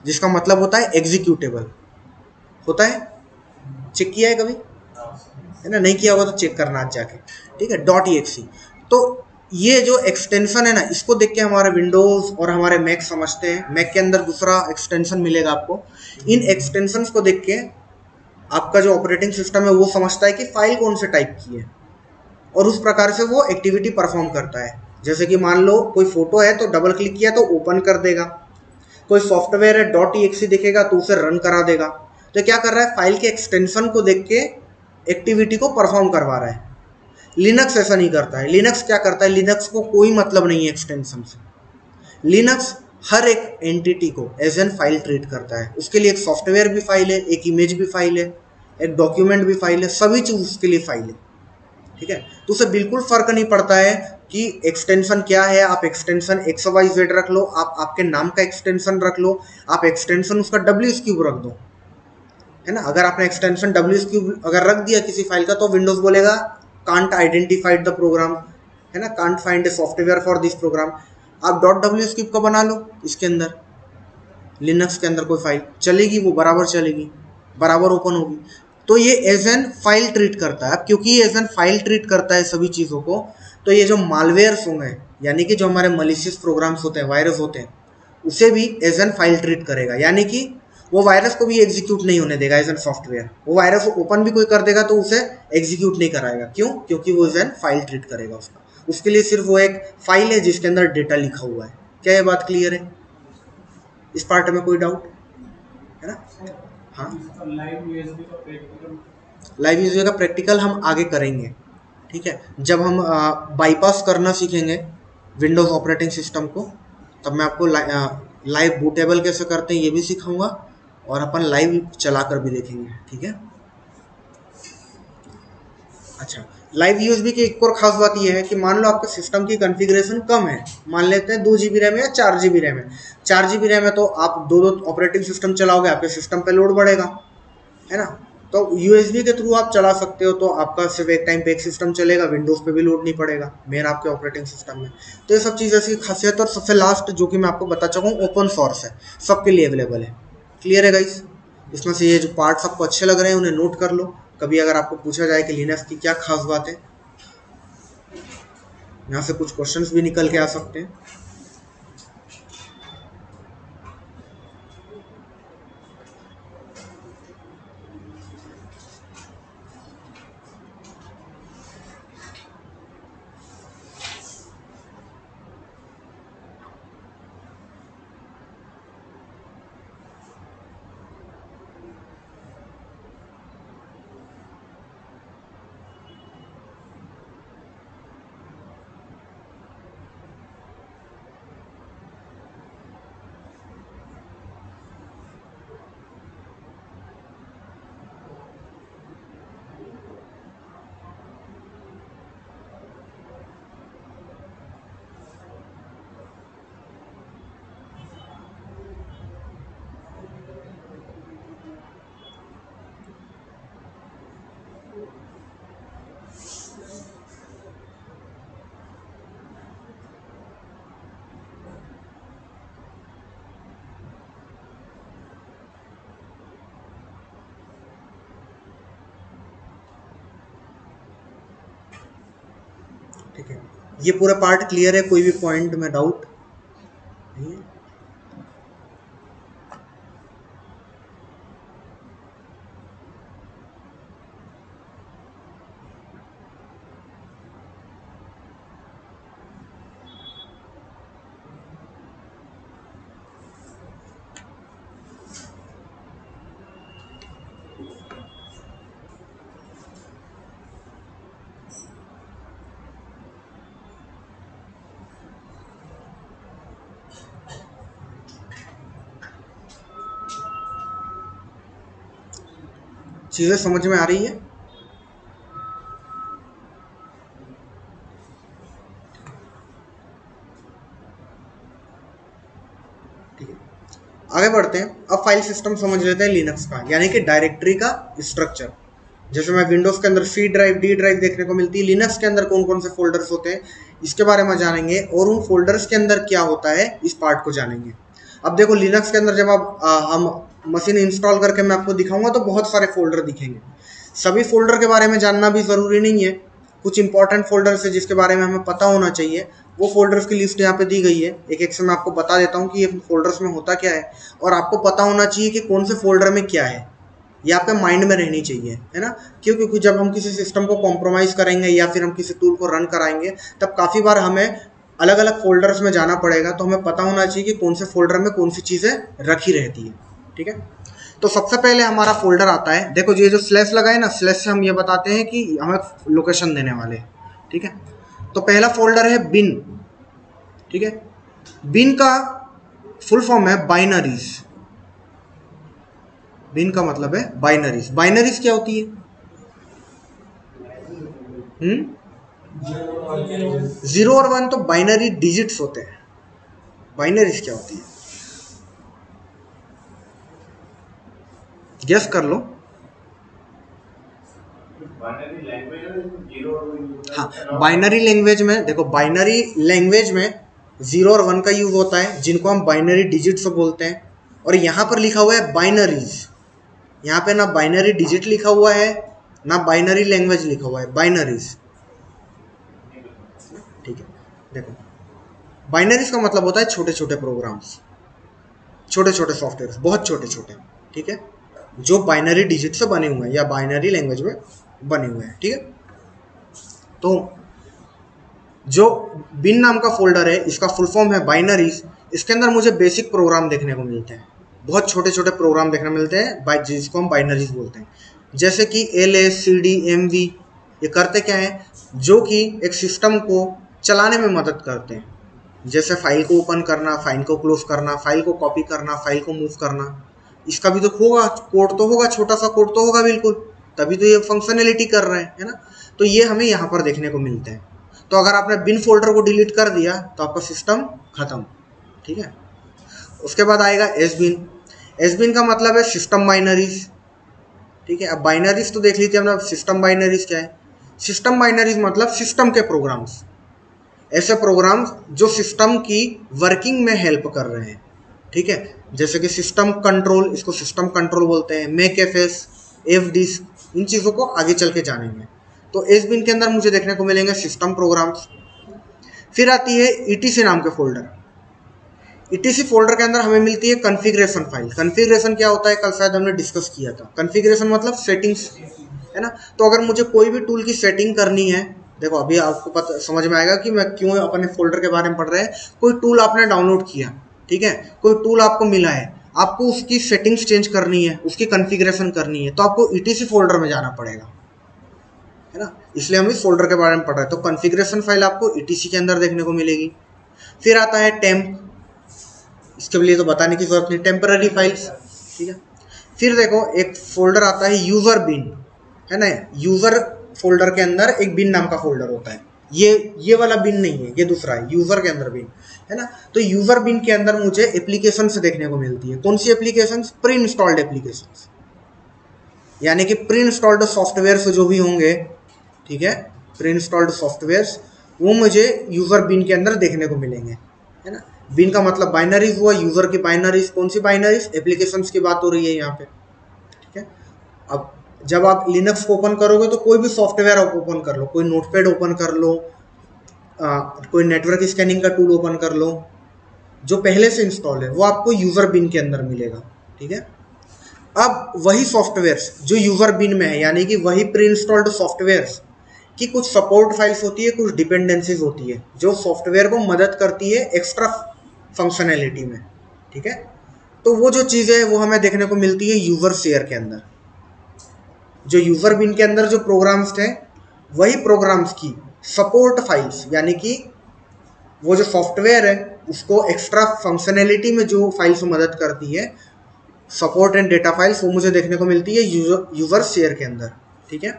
जिसका मतलब होता है एग्जीक्यूटेबल होता है? चेक किया है कभी? है ना? नहीं किया होगा तो चेक करना आज जाके। ठीक है? डॉट ई तो ये जो एक्सटेंशन है ना, इसको देख के हमारे विंडोज़ और हमारे मैक समझते हैं। मैक के अंदर दूसरा एक्सटेंशन मिलेगा आपको। इन एक्सटेंशन को देख के आपका जो ऑपरेटिंग सिस्टम है, वो समझता है कि फ़ाइल कौन से टाइप की है। और उस प्रकार से वो एक्टिविटी परफॉर्म करता है। जैसे कि मान लो, कोई फ़ोटो है तो डबल क्लिक किया तो ओपन कर देगा। कोई सॉफ्टवेयर है. डॉट ई दिखेगा तो उसे रन करा देगा। तो क्या कर रहा है? फ़ाइल के एक्सटेंशन को देख के एक्टिविटी को परफॉर्म करवा रहा है। लिनक्स ऐसा नहीं करता है। लिनक्स क्या करता है? लिनक्स को कोई मतलब नहीं है एक्सटेंशन से। लिनक्स हर एक एंटिटी को एज एन फ़ाइल ट्रीट करता है। उसके लिए एक सॉफ्टवेयर भी फ़ाइल है, एक इमेज भी फ़ाइल है, एक डॉक्यूमेंट भी फ़ाइल है, सभी चीज़ उसके लिए फ़ाइल है। ठीक है? तो उसे बिल्कुल फ़र्क नहीं पड़ता है। कि एक्सटेंशन क्या है? आप एक्सटेंशन एक्स वाई जेड रख लो, आप आपके नाम का एक्सटेंशन रख लो, आप एक्सटेंशन उसका डब्ल्यू क्यूब रख दो। है ना? अगर आपने एक्सटेंशन डब्ल्यू क्यूब अगर रख दिया किसी फ़ाइल का तो विंडोज़ बोलेगा कांट आइडेंटिफाइड द प्रोग्राम है ना? Can't find a software for this program आप डॉट डब्ल्यू क्यूब का बना लो इसके अंदर। लिनक्स के अंदर कोई फ़ाइल चलेगी वो, बराबर चलेगी। बराबर ओपन होगी। तो ये एज एन फ़ाइल ट्रीट करता है। अब क्योंकि एज एन फ़ाइल ट्रीट करता है सभी चीज़ों को तो ये जो मालवेयर्स होंगे यानी कि जो हमारे मलिशियस प्रोग्राम्स होते हैं वायरस होते हैं उसे भी एज एन फ़ाइल ट्रीट करेगा। यानी कि वो वायरस को भी एग्जीक्यूट नहीं होने देगा एज एन सॉफ्टवेयर वो वायरस ओपन भी कोई कर देगा तो उसे एग्जीक्यूट नहीं कराएगा। क्यों? क्योंकि वो एज एन फ़ाइल ट्रीट करेगा उसका। उसके लिए सिर्फ़ वो एक फ़ाइल है जिसके अंदर डेटा लिखा हुआ है। क्या ये बात क्लियर है? इस पार्ट में कोई डाउट है ना? हाँ। लाइव यूएसबी का प्रैक्टिकल हम आगे करेंगे। ठीक है? जब हम बाईपास करना सीखेंगे विंडोज़ ऑपरेटिंग सिस्टम को, तब मैं आपको लाइव बूटेबल कैसे करते हैं ये भी सिखाऊँगा और अपन लाइव चला कर भी देखेंगे, ठीक है? अच्छा लाइव यूएसबी की एक और खास बात यह है कि मान लो आपके सिस्टम की कॉन्फ़िगरेशन कम है, मान लेते हैं दो जी बी रैम या चार जी बी रैम है। चार जी बी रैम है तो आप दो दो ऑपरेटिंग सिस्टम चलाओगे, आपके सिस्टम पे लोड बढ़ेगा, है ना? तो यूएसबी के थ्रू आप चला सकते हो तो आपका सिर्फ़ एक टाइम पे एक सिस्टम चलेगा विंडोज़ पे भी लोड नहीं पड़ेगा मेन आपके ऑपरेटिंग सिस्टम में। तो ये सब चीज़ ऐसी खासियत और सबसे लास्ट जो कि मैं आपको बता चुका ओपन सोर्स है, सबके लिए अवेलेबल है। क्लियर है गाइस इसमें से ये जो पार्ट्स आपको अच्छे लग रहे हैं, उन्हें नोट कर लो। कभी अगर आपको पूछा जाए कि लिनक्स की क्या खास बात है, यहाँ से कुछ क्वेश्चंस भी निकल के आ सकते हैं। ठीक है। ये पूरा पार्ट क्लियर है कोई भी पॉइंट में डाउट चीज़ें समझ में आ रही है? आगे बढ़ते हैं। अब फ़ाइल सिस्टम समझ लेते हैं लिनक्स का यानी कि डायरेक्टरी का स्ट्रक्चर जैसे मैं विंडोज़ के अंदर सी ड्राइव डी ड्राइव देखने को मिलती है। लिनक्स के अंदर कौन कौन से फोल्डर्स होते हैं इसके बारे में जानेंगे। और उन फोल्डर्स के अंदर क्या होता है इस पार्ट को जानेंगे। अब देखो लिनक्स के अंदर जब आप आ, हम मशीन इंस्टॉल करके मैं आपको दिखाऊँगा तो बहुत सारे फोल्डर दिखेंगे। सभी फोल्डर के बारे में जानना भी ज़रूरी नहीं है। कुछ इंपॉर्टेंट फोल्डर्स है जिसके बारे में हमें पता होना चाहिए। वो फोल्डर्स की लिस्ट यहाँ पे दी गई है। एक एक से मैं आपको बता देता हूँ कि ये फोल्डर्स में होता क्या है। और आपको पता होना चाहिए कि कौन से फोल्डर में क्या है। ये आपके माइंड में रहनी चाहिए, है ना? क्यों क्योंकि जब हम किसी सिस्टम को कॉम्प्रोमाइज़ करेंगे या फिर हम किसी टूल को रन कराएँगे, तब काफ़ी बार हमें अलग अलग फोल्डर्स में जाना पड़ेगा। तो हमें पता होना चाहिए कि कौन से फोल्डर में कौन सी चीज़ें रखी रहती है। ठीक है? तो सबसे पहले हमारा फोल्डर आता है। देखो ये जो स्लैश लगा है ना स्लैश से हम ये बताते हैं कि हमें लोकेशन देने वाले ठीक है? तो पहला फोल्डर है बिन ठीक है? बिन का फुल फॉर्म है बाइनरीज बिन का मतलब है बाइनरीज बाइनरीज क्या होती है? हम्म? ज़ीरो और वन तो बाइनरी डिजिट्स होते हैं। बाइनरीज क्या होती है? गेस कर लो। है और हाँ बाइनरी लैंग्वेज में देखो बाइनरी लैंग्वेज में ज़ीरो और वन का यूज़ होता है जिनको हम बाइनरी डिजिट्स बोलते हैं। और यहाँ पर लिखा हुआ है बाइनरीज यहाँ पे ना बाइनरी डिजिट लिखा हुआ है ना बाइनरी लैंग्वेज लिखा हुआ है बाइनरीज ठीक है देखो। बाइनरीज का मतलब होता है छोटे छोटे प्रोग्राम्स छोटे छोटे सॉफ्टवेयर बहुत छोटे छोटे ठीक है? जो बाइनरी डिजिट से बने हुए हैं, या बाइनरी लैंग्वेज में बने हुए हैं, ठीक है? तो जो बिन नाम का फोल्डर है, इसका फुल फॉर्म है बाइनरीज इसके अंदर मुझे बेसिक प्रोग्राम देखने को मिलते हैं। बहुत छोटे छोटे प्रोग्राम देखने मिलते हैं बाई जिसको हम बाइनरीज बोलते हैं। जैसे कि L S C D M V ये करते क्या है? जो कि एक सिस्टम को चलाने में मदद करते हैं। जैसे फ़ाइल को ओपन करना फ़ाइल को क्लोज करना फ़ाइल को कॉपी करना फ़ाइल को मूव करना। इसका भी तो होगा, कोड तो होगा छोटा सा कोड तो होगा बिल्कुल। तभी तो ये फंक्शनैलिटी कर रहे हैं, है ना? तो ये हमें यहाँ पर देखने को मिलते हैं। तो अगर आपने बिन फोल्डर को डिलीट कर दिया तो आपका सिस्टम खत्म, ठीक है? उसके बाद आएगा एस बिन एस बिन का मतलब है सिस्टम बाइनरीज ठीक है? अब बाइनरीज तो देख लीजिए हमने सिस्टम बाइनरीज क्या है? सिस्टम बाइनरीज मतलब सिस्टम के प्रोग्राम्स ऐसे प्रोग्राम्स जो सिस्टम की वर्किंग में हेल्प कर रहे हैं। ठीक है? जैसे कि सिस्टम कंट्रोल इसको सिस्टम कंट्रोल बोलते हैं make F S F disk इन चीज़ों को आगे चल के जानेंगे तो एस बिन के अंदर मुझे देखने को मिलेंगे सिस्टम प्रोग्राम्स फिर आती है ई नाम के फोल्डर ईटीसी फोल्डर के अंदर हमें मिलती है कन्फिग्रेशन फ़ाइल कन्फिग्रेशन क्या होता है? कल शायद हमने डिस्कस किया था। कन्फिग्रेशन मतलब सेटिंग्स है ना? तो अगर मुझे कोई भी टूल की सेटिंग करनी है, देखो, अभी आपको पता, समझ में आएगा कि मैं क्यों अपने फोल्डर के बारे में पढ़ रहे हैं। कोई टूल आपने डाउनलोड किया ठीक है? कोई टूल आपको मिला है, आपको उसकी सेटिंग्स चेंज करनी है, उसकी कन्फिग्रेशन करनी है तो आपको ईटीसी फोल्डर में जाना पड़ेगा। है ना? इसलिए हम इस फोल्डर के बारे में पढ़ रहे हैं। तो कन्फिग्रेशन फ़ाइल आपको ईटीसी के अंदर देखने को मिलेगी। फिर आता है टेम्प इसके लिए तो बताने की ज़रूरत नहीं। टेम्पररी फाइल्स ठीक है? फिर देखो, एक फोल्डर आता है यूज़र बिन है ना? यूज़र फोल्डर के अंदर एक बिन नाम का फोल्डर होता है। ये ये वाला बिन नहीं है, ये दूसरा है यूज़र के अंदर बिन है ना? तो यूज़र बिन के अंदर मुझे एप्लीकेशन देखने को मिलती है। कौन सी एप्लीकेशन प्री इंस्टॉल्ड एप्लीकेशन यानी कि प्री इंस्टॉल्ड सॉफ्टवेयर जो भी होंगे, ठीक है? प्री इंस्टॉल्ड सॉफ्टवेयर वो मुझे यूज़र बिन के अंदर देखने को मिलेंगे। है ना? बिन का मतलब बाइनरीज हुआ यूज़र की बाइनरीज कौन सी बाइनरीज एप्लीकेशन की बात हो रही है यहाँ पे। ठीक है? अब जब आप लिनक्स ओपन करोगे तो कोई भी सॉफ्टवेयर आप ओपन कर लो, कोई नोटपैड ओपन कर लो आ, कोई नेटवर्क स्कैनिंग का टूल ओपन कर लो जो पहले से इंस्टॉल है वो आपको यूज़र बिन के अंदर मिलेगा ठीक है? अब वही सॉफ्टवेयर जो यूज़र बिन में है यानी कि वही प्री इंस्टॉल्ड सॉफ्टवेयर की कुछ सपोर्ट फाइल्स होती है कुछ डिपेंडेंसीज होती है जो सॉफ्टवेयर को मदद करती है एक्स्ट्रा फंक्शनैलिटी में ठीक है? तो वो जो चीज़ें वो हमें देखने को मिलती है यूज़र शेयर के अंदर। जो यूज़र बिन के अंदर जो प्रोग्राम्स थे वही प्रोग्राम्स की सपोर्ट फाइल्स यानी कि वो जो सॉफ्टवेयर है, उसको एक्स्ट्रा फंक्शनैलिटी में जो फाइल्स मदद करती है सपोर्ट एंड डेटा फाइल्स वो मुझे देखने को मिलती है यूज़र शेयर के अंदर, ठीक है?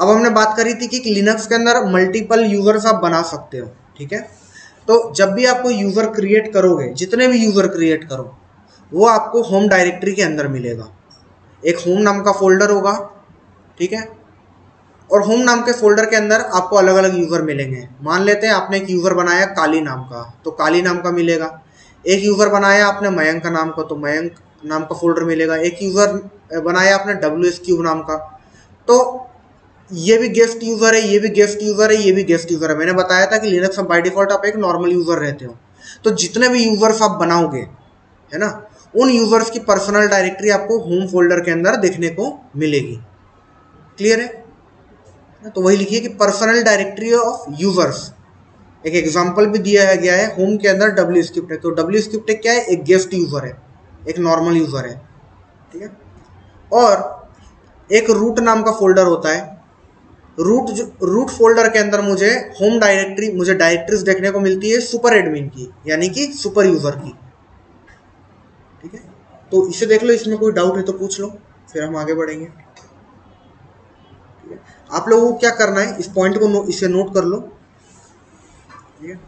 अब हमने बात करी थी कि लिनक्स के अंदर मल्टीपल यूज़र्स आप बना सकते हो, ठीक है? तो जब भी आप कोई यूज़र क्रिएट करोगे, जितने भी यूज़र क्रिएट करो, वो आपको होम डायरेक्टरी के अंदर मिलेगा। एक होम नाम का फोल्डर होगा, ठीक है? और होम नाम के फोल्डर के अंदर आपको अलग अलग यूज़र मिलेंगे। मान लेते हैं आपने एक यूज़र बनाया काली नाम का तो काली नाम का मिलेगा। एक यूज़र बनाया आपने मयंक का नाम का तो मयंक नाम का फोल्डर मिलेगा। एक यूज़र बनाया आपने डब्ल्यू एस क्यूब नाम का तो ये भी गेस्ट यूज़र है, ये भी गेस्ट यूज़र है, ये भी गेस्ट यूज़र है। मैंने बताया था कि लिनक्स में बाई डिफ़ॉल्ट आप एक नॉर्मल यूज़र रहते हो। तो जितने भी यूज़र्स आप बनाओगे, है ना, उन यूज़र्स की पर्सनल डायरेक्टरी आपको होम फोल्डर के अंदर देखने को मिलेगी। क्लियर है? तो वही लिखिए कि पर्सनल डायरेक्टरी ऑफ़ यूज़र्स एक एग्ज़ाम्पल भी दिया गया है होम के अंदर डब्ल्यू स्क्रिप्ट है। तो डब्ल्यू स्क्रिप्ट क्या है? एक गेस्ट यूज़र है, एक नॉर्मल यूज़र है। ठीक है? और एक रूट नाम का फोल्डर होता है। रूट जो रूट फोल्डर के अंदर मुझे होम डायरेक्टरी मुझे डायरेक्टरीज देखने को मिलती है सुपर एडमिन की, यानी कि सुपर यूज़र की। ठीक है? तो इसे देख लो, इसमें कोई डाउट है तो पूछ लो, फिर हम आगे बढ़ेंगे। आप लोगों को क्या करना है? इस पॉइंट को नो, इसे नोट कर लो। ठीक है?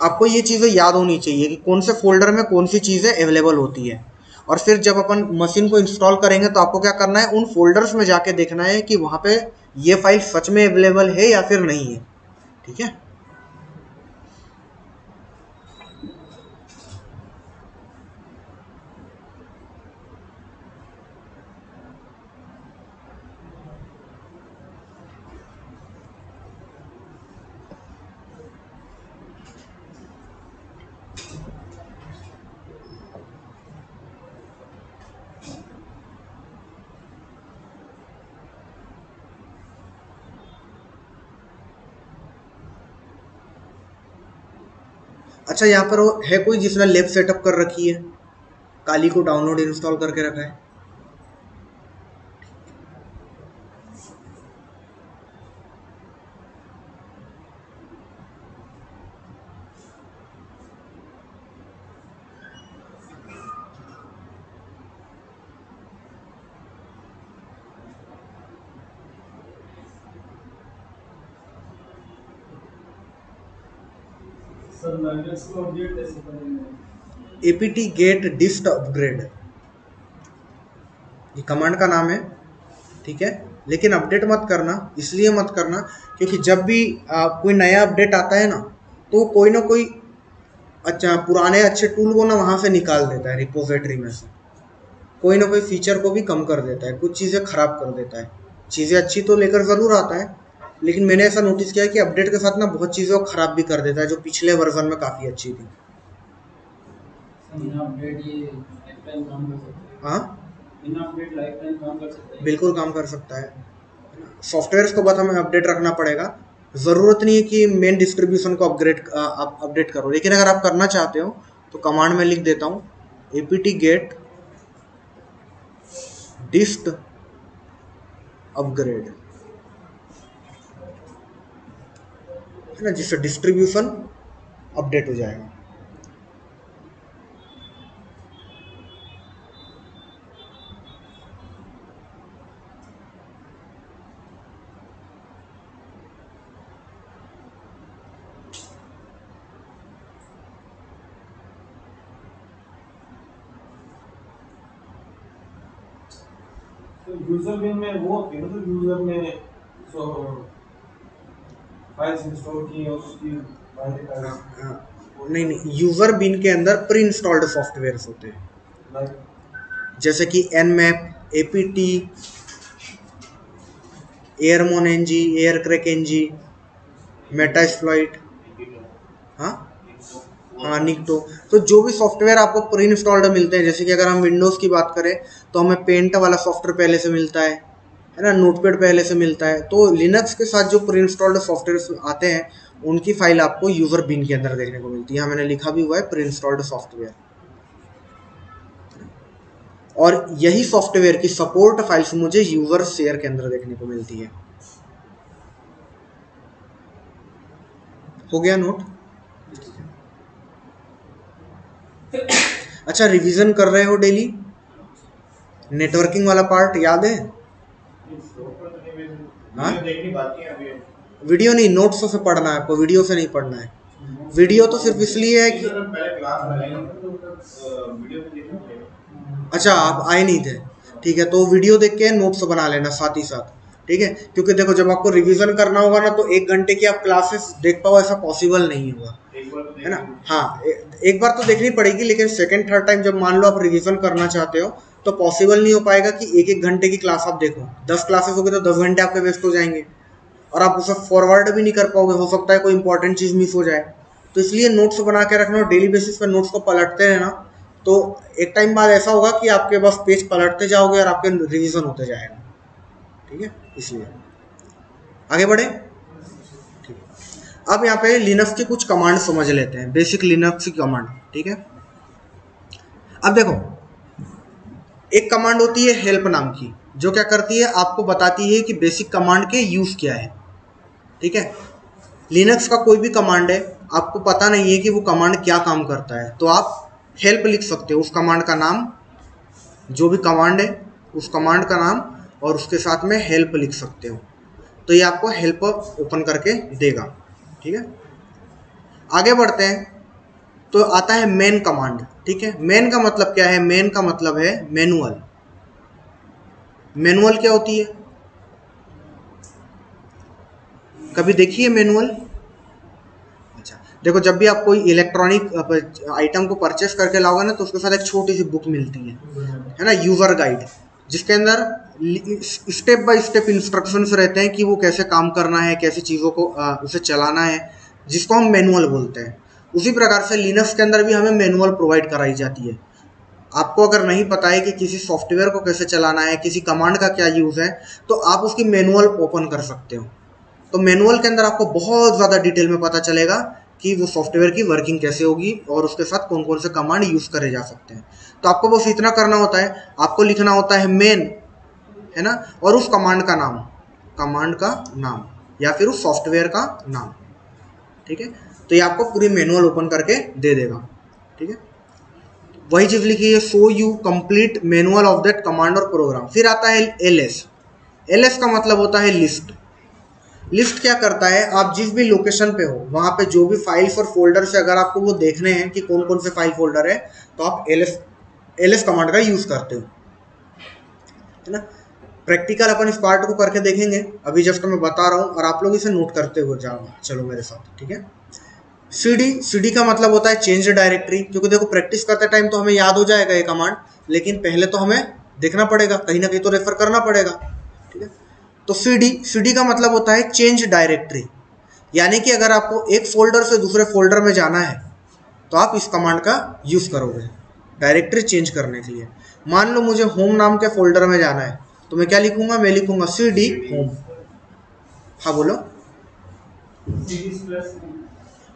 आपको ये चीज़ें याद होनी चाहिए कि कौन से फोल्डर में कौन सी चीज़ें अवेलेबल होती है। और फिर जब अपन मशीन को इंस्टॉल करेंगे तो आपको क्या करना है? उन फोल्डर्स में जाके देखना है कि वहाँ पे ये फ़ाइल सच में अवेलेबल है या फिर नहीं है। ठीक है? अच्छा यहाँ पर वो है कोई जिसने लेब सेटअप कर रखी है? काली को डाउनलोड इंस्टॉल करके रखा है। एपीटी गेट डिस्ट अपग्रेड ये कमांड का नाम है ठीक है? लेकिन अपडेट मत करना इसलिए मत करना क्योंकि जब भी आ, कोई नया अपडेट आता है ना तो कोई ना कोई अच्छा पुराने अच्छे टूल को ना वहाँ से निकाल देता है रिपोजिटरी में से। कोई ना कोई फीचर को भी कम कर देता है कुछ चीज़ें ख़राब कर देता है। चीज़ें अच्छी तो लेकर ज़रूर आता है लेकिन मैंने ऐसा नोटिस किया कि अपडेट के साथ ना बहुत चीज़ें को ख़राब भी कर देता है जो पिछले वर्जन में काफ़ी अच्छी थी। हाँ। बिल्कुल काम कर सकता है। सॉफ्टवेयर को बस हमें अपडेट रखना पड़ेगा। ज़रूरत नहीं है कि मेन डिस्ट्रीब्यूशन को अपग्रेड आप अपडेट करो। लेकिन अगर आप करना चाहते हो तो कमांड में लिख देता हूँ। A P T get dist upgrade है ना, जिससे डिस्ट्रीब्यूशन अपडेट हो जाएगा। यूज़र बिन में वो मतलब यूज़र ने सो फाइल्स इंस्टॉल की और उसकी नहीं नहीं यूज़र बिन के अंदर प्री इंस्टॉल्ड सॉफ्टवेयर होते हैं। जैसे कि nmap A P T airmon N G aircrack N G Metasploit हाँ? हाँ निकटो तो जो भी सॉफ्टवेयर आपको प्री इंस्टॉल्ड मिलते हैं जैसे कि अगर हम विंडोज़ की बात करें तो हमें पेंट वाला सॉफ्टवेयर पहले से मिलता है। है ना नोटपैड पहले से मिलता है। तो लिनक्स के साथ जो प्री इंस्टॉल्ड सॉफ्टवेयर आते हैं, उनकी फ़ाइल आपको यूज़र बिन के अंदर देखने को मिलती है। मैंने लिखा भी हुआ है प्री इंस्टॉल्ड सॉफ्टवेयर और यही सॉफ्टवेयर की सपोर्ट फाइल्स मुझे यूज़र शेयर के अंदर देखने को मिलती है। हो गया नोट अच्छा रिवीजन कर रहे हो डेली नेटवर्किंग वाला पार्ट याद है? हाँ? वीडियो नहीं नोट्स से पढ़ना है आपको वीडियो से नहीं पढ़ना है। वीडियो तो सिर्फ़ इसलिए है कि तो पड़ेगा अच्छा आप आए नहीं थे। ठीक है तो वीडियो देख के नोट्स बना लेना साथ ही साथ। ठीक है क्योंकि देखो जब आपको रिवीजन करना होगा ना तो एक घंटे की आप क्लासेस देख पाओ ऐसा पॉसिबल नहीं होगा। तो है ना? हाँ ए, एक बार तो देखनी पड़ेगी लेकिन सेकंड थर्ड टाइम जब मान लो आप रिवीजन करना चाहते हो तो पॉसिबल नहीं हो पाएगा कि एक एक घंटे की क्लास आप देखो। दस क्लासेस होगी तो दस घंटे आपके वेस्ट हो जाएँगे। और आप उसे फॉरवर्ड भी नहीं कर पाओगे, हो सकता है कोई इंपॉर्टेंट चीज़ मिस हो जाए। तो इसलिए नोट्स बना के रखना और डेली बेसिस पे नोट्स को पलटते रहना। तो एक टाइम बाद ऐसा होगा कि आपके बस पेज पलटते जाओगे और आपके रिविज़न होते जाएगा। ठीक है? इसलिए। आगे बढ़े। ठीक है। अब यहाँ पे लिनक्स की कुछ कमांड समझ लेते हैं। बेसिक लिनक्स की कमांड ठीक है? अब देखो एक कमांड होती है हेल्प नाम की, जो क्या करती है, आपको बताती है कि बेसिक कमांड के यूज़ क्या है। ठीक है? लिनक्स का कोई भी कमांड है, आपको पता नहीं है कि वो कमांड क्या काम करता है तो आप हेल्प लिख सकते हो उस कमांड का नाम, जो भी कमांड है, उस कमांड का नाम, और उसके साथ में हेल्प लिख सकते हो। तो ये आपको हेल्प ओपन करके देगा। ठीक है? आगे बढ़ते हैं तो आता है मेन कमांड ठीक है? मेन का मतलब क्या है? मेन का मतलब है मैनुअल मैनुअल क्या होती है? कभी देखी है मैनुअल अच्छा देखो जब भी आप कोई इलेक्ट्रॉनिक आइटम को परचेस करके लाओगे ना तो उसके साथ एक छोटी सी बुक मिलती है। है ना? यूज़र गाइड जिसके अंदर स्टेप बाय स्टेप इंस्ट्रक्शंस रहते हैं कि वो कैसे काम करना है कैसी चीज़ों को अ, उसे चलाना है जिसको हम मैनुअल बोलते हैं। उसी प्रकार से लिनक्स के अंदर भी हमें मैनुअल प्रोवाइड कराई जाती है। आपको अगर नहीं पता है कि किसी सॉफ्टवेयर को कैसे चलाना है, किसी कमांड का क्या यूज़ है तो आप उसकी मैनुअल ओपन कर सकते हो। तो मैनुअल के अंदर आपको बहुत ज़्यादा डिटेल में पता चलेगा कि वो सॉफ्टवेयर की वर्किंग कैसे होगी और उसके साथ कौन कौन से कमांड यूज़ करे जा सकते हैं। तो आपको बस इतना करना होता है। आपको लिखना होता है मेन है ना? और उस कमांड का नाम कमांड का नाम, या फिर उस सॉफ्टवेयर का नाम, ठीक है? तो ये आपको पूरी मैनुअल ओपन करके दे देगा। ठीक है? वही चीज़ लिखी है so you complete manual of that command और प्रोग्राम फिर आता है एल एस एल एस का मतलब होता है लिस्ट लिस्ट क्या करता है? आप जिस भी लोकेशन पे हो, वहाँ पे जो भी फाइल्स और फोल्डर से अगर आपको वो देखने हैं कि कौन कौन से फ़ाइल फोल्डर है तो आप L S L S command का यूज़ करते हो। है ना? प्रैक्टिकल अपन इस पार्ट को करके देखेंगे। अभी जस्ट मैं बता रहा हूँ और आप लोग इसे नोट करते हुए जाओ। चलो मेरे साथ, ठीक है? सी डी सी डी का मतलब होता है चेंज डायरेक्टरी क्योंकि देखो प्रैक्टिस करते टाइम तो हमें याद हो जाएगा ये कमांड लेकिन पहले तो हमें देखना पड़ेगा, कहीं ना कहीं तो रेफर करना पड़ेगा, ठीक है? तो सी डी सी डी का मतलब होता है चेंज डायरेक्टरी यानी कि अगर आपको एक फोल्डर से दूसरे फोल्डर में जाना है तो आप इस कमांड का यूज़ करोगे डायरेक्टरी चेंज करने के लिए। मान लो मुझे होम नाम के फोल्डर में जाना है तो मैं क्या लिखूँगा? मैं लिखूँगा सी डी होम हाँ बोलो।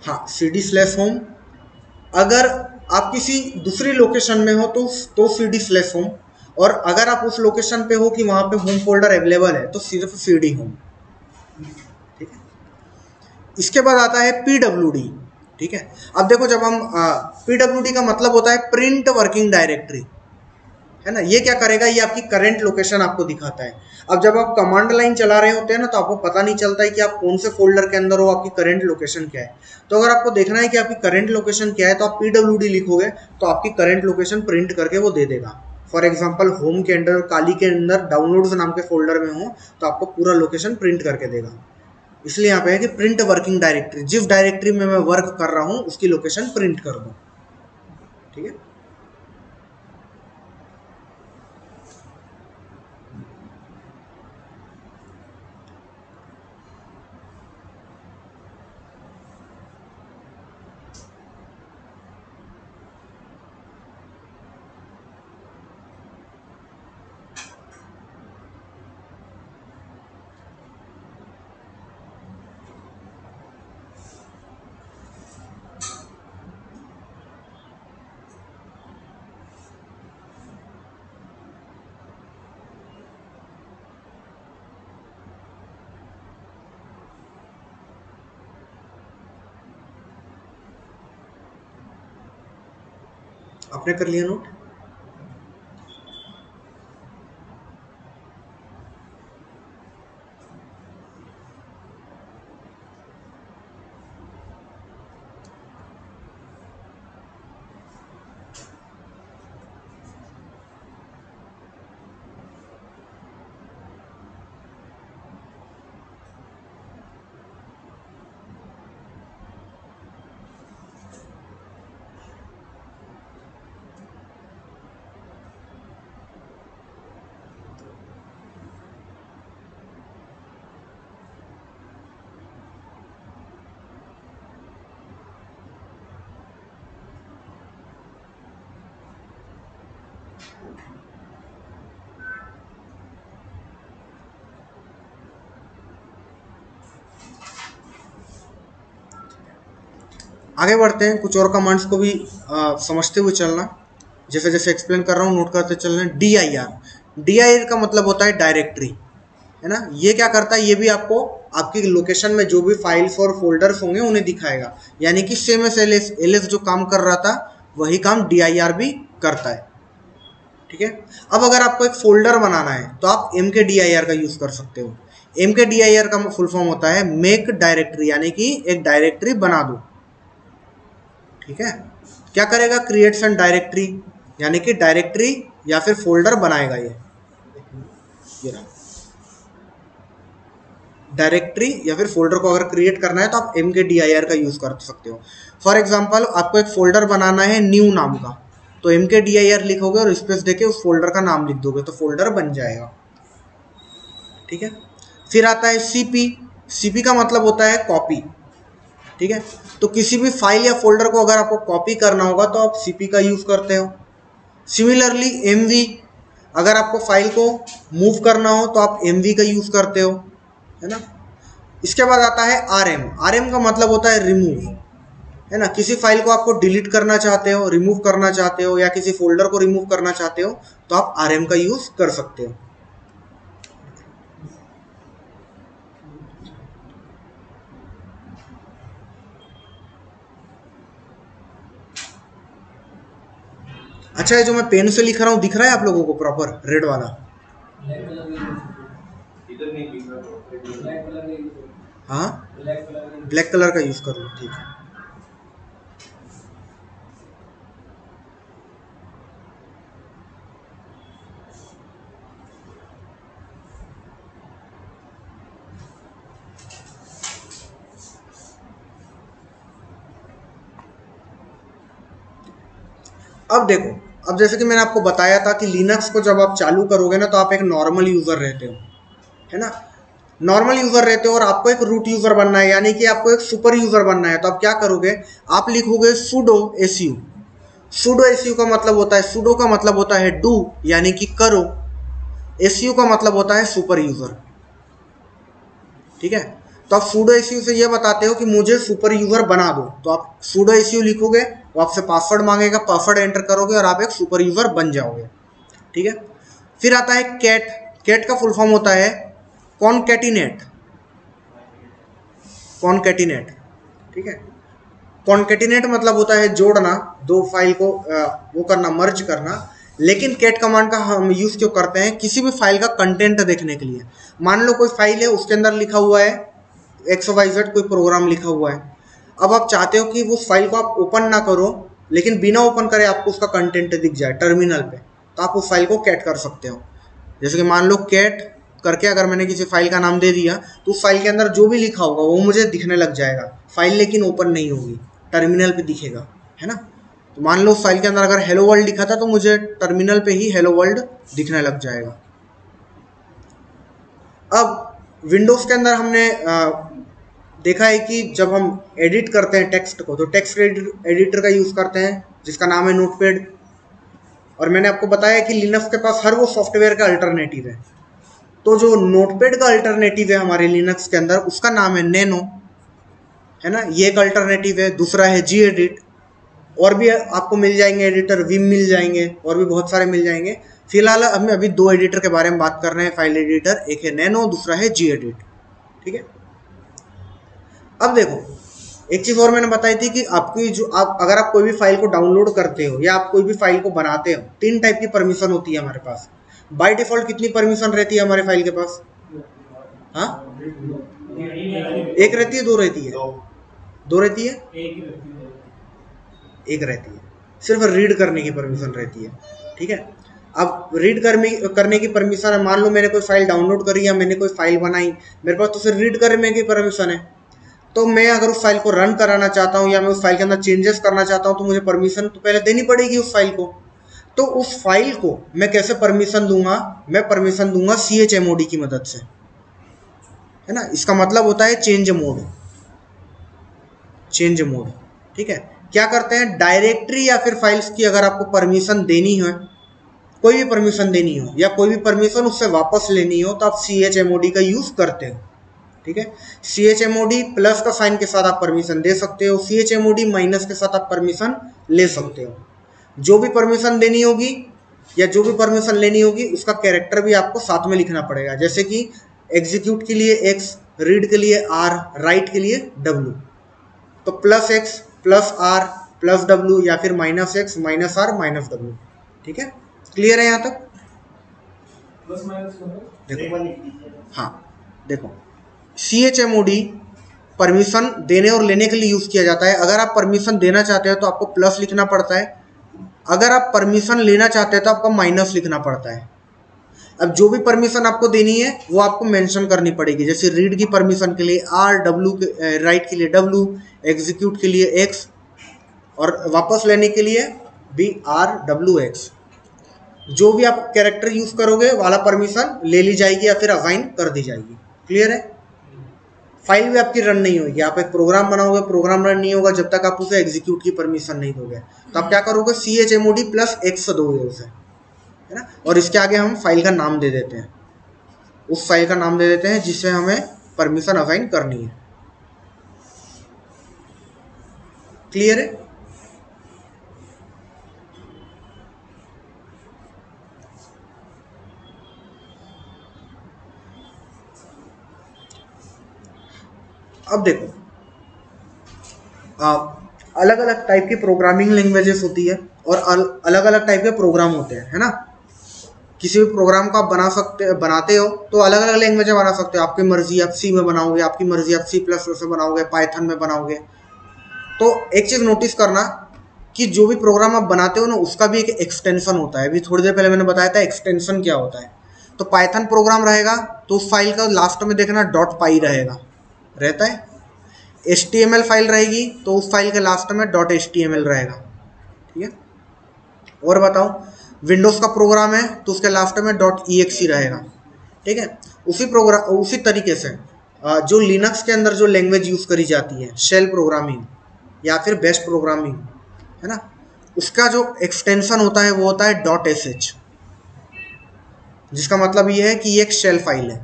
हाँ सी डी स्लैश होम अगर आप किसी दूसरी लोकेशन में हो तो तो सी डी स्लैश होम और अगर आप उस लोकेशन पे हो कि वहाँ पे होम फोल्डर अवेलेबल है तो सिर्फ़ सी डी होम ठीक है? इसके बाद आता है पी डब्ल्यू डी ठीक है? अब देखो जब हम पी डब्ल्यू डी का मतलब होता है प्रिंट वर्किंग डायरेक्टरी है ना? ये क्या करेगा? ये आपकी करंट लोकेशन आपको दिखाता है। अब जब आप कमांड लाइन चला रहे होते हैं ना तो आपको पता नहीं चलता है कि आप कौन से फोल्डर के अंदर हो, आपकी करंट लोकेशन क्या है। तो अगर आपको देखना है कि आपकी करंट लोकेशन क्या है तो आप पी लिखोगे तो आपकी करंट लोकेशन प्रिंट करके वो दे देगा। फॉर एग्ज़ाम्पल होम के अंदर काली के अंदर डाउनलोड्स नाम के फोल्डर में हो तो आपको पूरा लोकेशन प्रिंट करके देगा। इसलिए यहाँ पे है कि प्रिंट वर्किंग डायरेक्टरी जिस डायरेक्टरी में मैं वर्क कर रहा हूँ, उसकी लोकेशन प्रिंट कर दूँ। ठीक है? आपने कर लिया नोट आगे बढ़ते हैं कुछ और कमांड्स को भी आ, समझते हुए चलना। जैसे जैसे एक्सप्लेन कर रहा हूँ नोट करते चल रहे D I R D I R का मतलब होता है डायरेक्टरी है ना? ये क्या करता है ये भी आपको आपकी लोकेशन में जो भी फाइल्स और फोल्डर्स होंगे उन्हें दिखाएगा। यानी कि same S L S L S जो काम कर रहा था वही काम डी आई आर भी करता है। ठीक है? अब अगर आपको एक फोल्डर बनाना है तो आप M K D I R का यूज़ कर सकते हो। M K D I R का फुल फॉर्म होता है मेक डायरेक्टरी यानी कि एक डायरेक्टरी बना दो। ठीक है? क्या करेगा? क्रिएट्स एंड डायरेक्टरी यानी कि डायरेक्टरी या फिर फोल्डर बनाएगा ये। ये डायरेक्टरी या फिर फोल्डर को अगर क्रिएट करना है तो आप M K D I R का यूज़ कर सकते हो। फॉर एग्ज़ाम्पल आपको एक फोल्डर बनाना है न्यू नाम का। तो M K D I are लिखोगे और स्पेस देके उस फोल्डर का नाम लिख दोगे तो फोल्डर बन जाएगा। ठीक है? फिर आता है सीपी सीपी का मतलब होता है कॉपी ठीक है? तो किसी भी फ़ाइल या फोल्डर को अगर आपको कॉपी करना होगा तो आप सीपी का यूज़ करते हो। सिमिलरली एमवी अगर आपको फ़ाइल को मूव करना हो तो आप एमवी का यूज़ करते हो, है ना? इसके बाद आता है आर एम आर एम का मतलब होता है रिमूव है ना? किसी फ़ाइल को आपको डिलीट करना चाहते हो रिमूव करना चाहते हो, या किसी फोल्डर को रिमूव करना चाहते हो तो आप आर एम का यूज़ कर सकते हो। अच्छा ये जो मैं पेन से लिख रहा हूँ, दिख रहा है आप लोगों को प्रॉपर रेड वाला? हाँ? ब्लैक कलर का यूज़ कर लो, ठीक है। अब देखो, अब जैसे कि मैंने आपको बताया था कि लिनक्स को जब आप चालू करोगे ना तो आप एक नॉर्मल यूज़र रहते हो, है ना? नॉर्मल यूज़र रहते हो और आपको एक रूट यूज़र बनना है, यानी कि आपको एक सुपर यूज़र बनना है। तो आप क्या करोगे? आप लिखोगे sudo S U sudo S U का मतलब होता है सुडो का मतलब होता है डू यानी कि करो। एस यू का मतलब होता है सुपर यूज़र ठीक है? तो आप सूडो एस से ये बताते हो कि मुझे सुपर यूज़र बना दो। तो आप सूडो एस लिखोगे वो आपसे पासवर्ड मांगेगा पासवर्ड एंटर करोगे और आप एक सुपर यूज़र बन जाओगे। ठीक है? फिर आता है कैट कैट का फुल फॉर्म होता है कॉन कैटिनेट कॉन कैटिनेट ठीक है? कॉन्केटिनेट मतलब होता है जोड़ना दो फ़ाइल को आ, वो करना मर्ज करना। लेकिन कैट कमांड का हम यूज़ क्यों करते हैं? किसी भी फ़ाइल का कंटेंट देखने के लिए। मान लो कोई फ़ाइल है उसके अंदर लिखा हुआ है एक्स वाई जेड कोई प्रोग्राम लिखा हुआ है। अब आप चाहते हो कि उस फ़ाइल को आप ओपन ना करो, लेकिन बिना ओपन करे आपको उसका कंटेंट दिख जाए टर्मिनल पे तो आप उस फ़ाइल को कैट कर सकते हो। जैसे कि मान लो कैट करके अगर मैंने किसी फ़ाइल का नाम दे दिया तो उस फ़ाइल के अंदर जो भी लिखा होगा, वो मुझे दिखने लग जाएगा। फ़ाइल लेकिन ओपन नहीं होगी टर्मिनल पे दिखेगा, है ना? तो मान लो उस फ़ाइल के अंदर अगर हेलो वर्ल्ड लिखा था तो मुझे टर्मिनल पे ही हेलो वर्ल्ड दिखने लग जाएगा। अब विंडोज़ के अंदर हमने देखा है कि जब हम एडिट करते हैं टेक्स्ट को तो टेक्स्ट एडिटर का यूज़ करते हैं, जिसका नाम है नोटपैड और मैंने आपको बताया कि लिनक्स के पास हर वो सॉफ्टवेयर का अल्टरनेटिव है। तो जो नोटपैड का अल्टरनेटिव है हमारे लिनक्स के अंदर, उसका नाम है नैनो है ना? ये एक अल्टरनेटिव है, दूसरा है जी एडिट और भी आपको मिल जाएँगे एडिटर विम मिल जाएँगे, और भी बहुत सारे मिल जाएँगे। फ़िलहाल हम अभी दो एडिटर के बारे में बात कर रहे हैं फ़ाइल एडिटर एक है नैनो दूसरा है जी एडिट ठीक है? अब देखो, एक चीज़ और मैंने बताई थी कि आपकी जो आप, अगर आप कोई भी फ़ाइल को डाउनलोड करते हो या आप कोई भी फ़ाइल को बनाते हो, तीन टाइप की परमिशन होती है हमारे पास। बाय डिफ़ॉल्ट कितनी परमिशन रहती है हमारे फ़ाइल के पास? हाँ? एक रहती है, दो रहती है? दो है रहती है? एक रहती है। सिर्फ़ रीड करने की परमिशन रहती है। ठीक है? अब रीड करने करने की परमिशन है, मान लो मैंने कोई फ़ाइल डाउनलोड करी या मैंने कोई फ़ाइल बनाई, मेरे पास तो सिर्फ़ रीड करने की परमिशन है। तो मैं अगर उस फ़ाइल को रन कराना चाहता हूँ या मैं उस फ़ाइल के अंदर चेंजेस करना चाहता हूँ तो मुझे परमिशन तो पहले देनी पड़ेगी उस फ़ाइल को। तो उस फ़ाइल को मैं कैसे परमिशन दूँगा? मैं परमिशन दूँगा C H M O D की मदद से। है ना? इसका मतलब होता है चेंज मोड चेंज मोड ठीक है? क्या करते हैं? डायरेक्टरी या फिर फाइल्स की अगर आपको परमिशन देनी है, कोई भी परमिशन देनी हो या कोई भी परमिशन उससे वापस लेनी हो तो आप C H M O D का यूज़ करते हो। ठीक है? C H M O D plus का साइन के साथ आप परमिशन दे सकते हो। C H M O D minus के साथ आप परमिशन ले सकते हो। जो भी परमिशन देनी होगी या जो भी परमिशन लेनी होगी उसका कैरेक्टर भी आपको साथ में लिखना पड़ेगा। जैसे कि एग्जीक्यूट के लिए एक्स रीड के लिए आर राइट के लिए डब्ल्यू तो plus X plus R plus W या फिर minus X minus R minus W ठीक है? क्लियर है यहाँ तक? प्लस माइनस देखो। हाँ देखो। C H M O D permission देने और लेने के लिए यूज़ किया जाता है। अगर आप परमिशन देना चाहते हो तो आपको प्लस लिखना पड़ता है। अगर आप परमिशन लेना चाहते हैं तो आपको माइनस लिखना पड़ता है। अब जो भी परमिशन आपको देनी है, वो आपको मेंशन करनी पड़ेगी। जैसे रीड की परमिशन के लिए आर डब्ल्यू के राइट के लिए डब्ल्यू एग्जीक्यूट के लिए एक्स और वापस लेने के लिए बी आर डब्ल्यू एक्स जो भी आप कैरेक्टर यूज़ करोगे, वाला परमिशन ले ली जाएगी या फिर असाइन कर दी जाएगी। क्लियर है? फ़ाइल भी आपकी रन नहीं होगी। आप एक प्रोग्राम बनाओगे, प्रोग्राम रन नहीं होगा जब तक आप उसे एग्जीक्यूट की परमिशन नहीं दोगे। तो आप क्या करोगे? C H M O D plus X दोगे उसे है। ना? और इसके आगे हम फ़ाइल का नाम दे देते हैं। उस फ़ाइल का नाम दे देते हैं जिसे हमें परमिशन असाइन करनी है। क्लियर है? अब देखो। आ, अलग अलग टाइप की प्रोग्रामिंग लैंग्वेजेस होती है और अल, अलग अलग टाइप के प्रोग्राम होते हैं है ना? किसी भी प्रोग्राम को आप बना सकते बनाते हो तो अलग अलग लैंग्वेज में बना सकते हो। आपकी मर्ज़ी आप सी में बनाओगे आपकी मर्ज़ी आप सी प्लस प्लस में बनाओगे पाइथन में बनाओगे। तो एक चीज़ नोटिस करना कि जो भी प्रोग्राम आप बनाते हो ना उसका भी एक एक्सटेंशन होता है। अभी थोड़ी देर पहले मैंने बताया था एक्सटेंशन क्या होता है। तो पाइथन प्रोग्राम रहेगा तो उस फ़ाइल का लास्ट में देखना डॉट पाई रहेगा। रहता है। एच फ़ाइल रहेगी तो उस फ़ाइल के लास्ट में डॉट एच रहेगा। ठीक है? और बताओ विंडोज़ का प्रोग्राम है तो उसके लास्ट में डॉट ई रहेगा। ठीक है? उसी प्रोग्राम उसी तरीके से जो लिनक्स के अंदर जो लैंग्वेज यूज़ करी जाती है शेल प्रोग्रामिंग या फिर बेस्ट प्रोग्रामिंग है ना? उसका जो एक्सटेंशन होता है, वो होता है डॉट एस एच जिसका मतलब ये है कि ये एक शेल फ़ाइल है।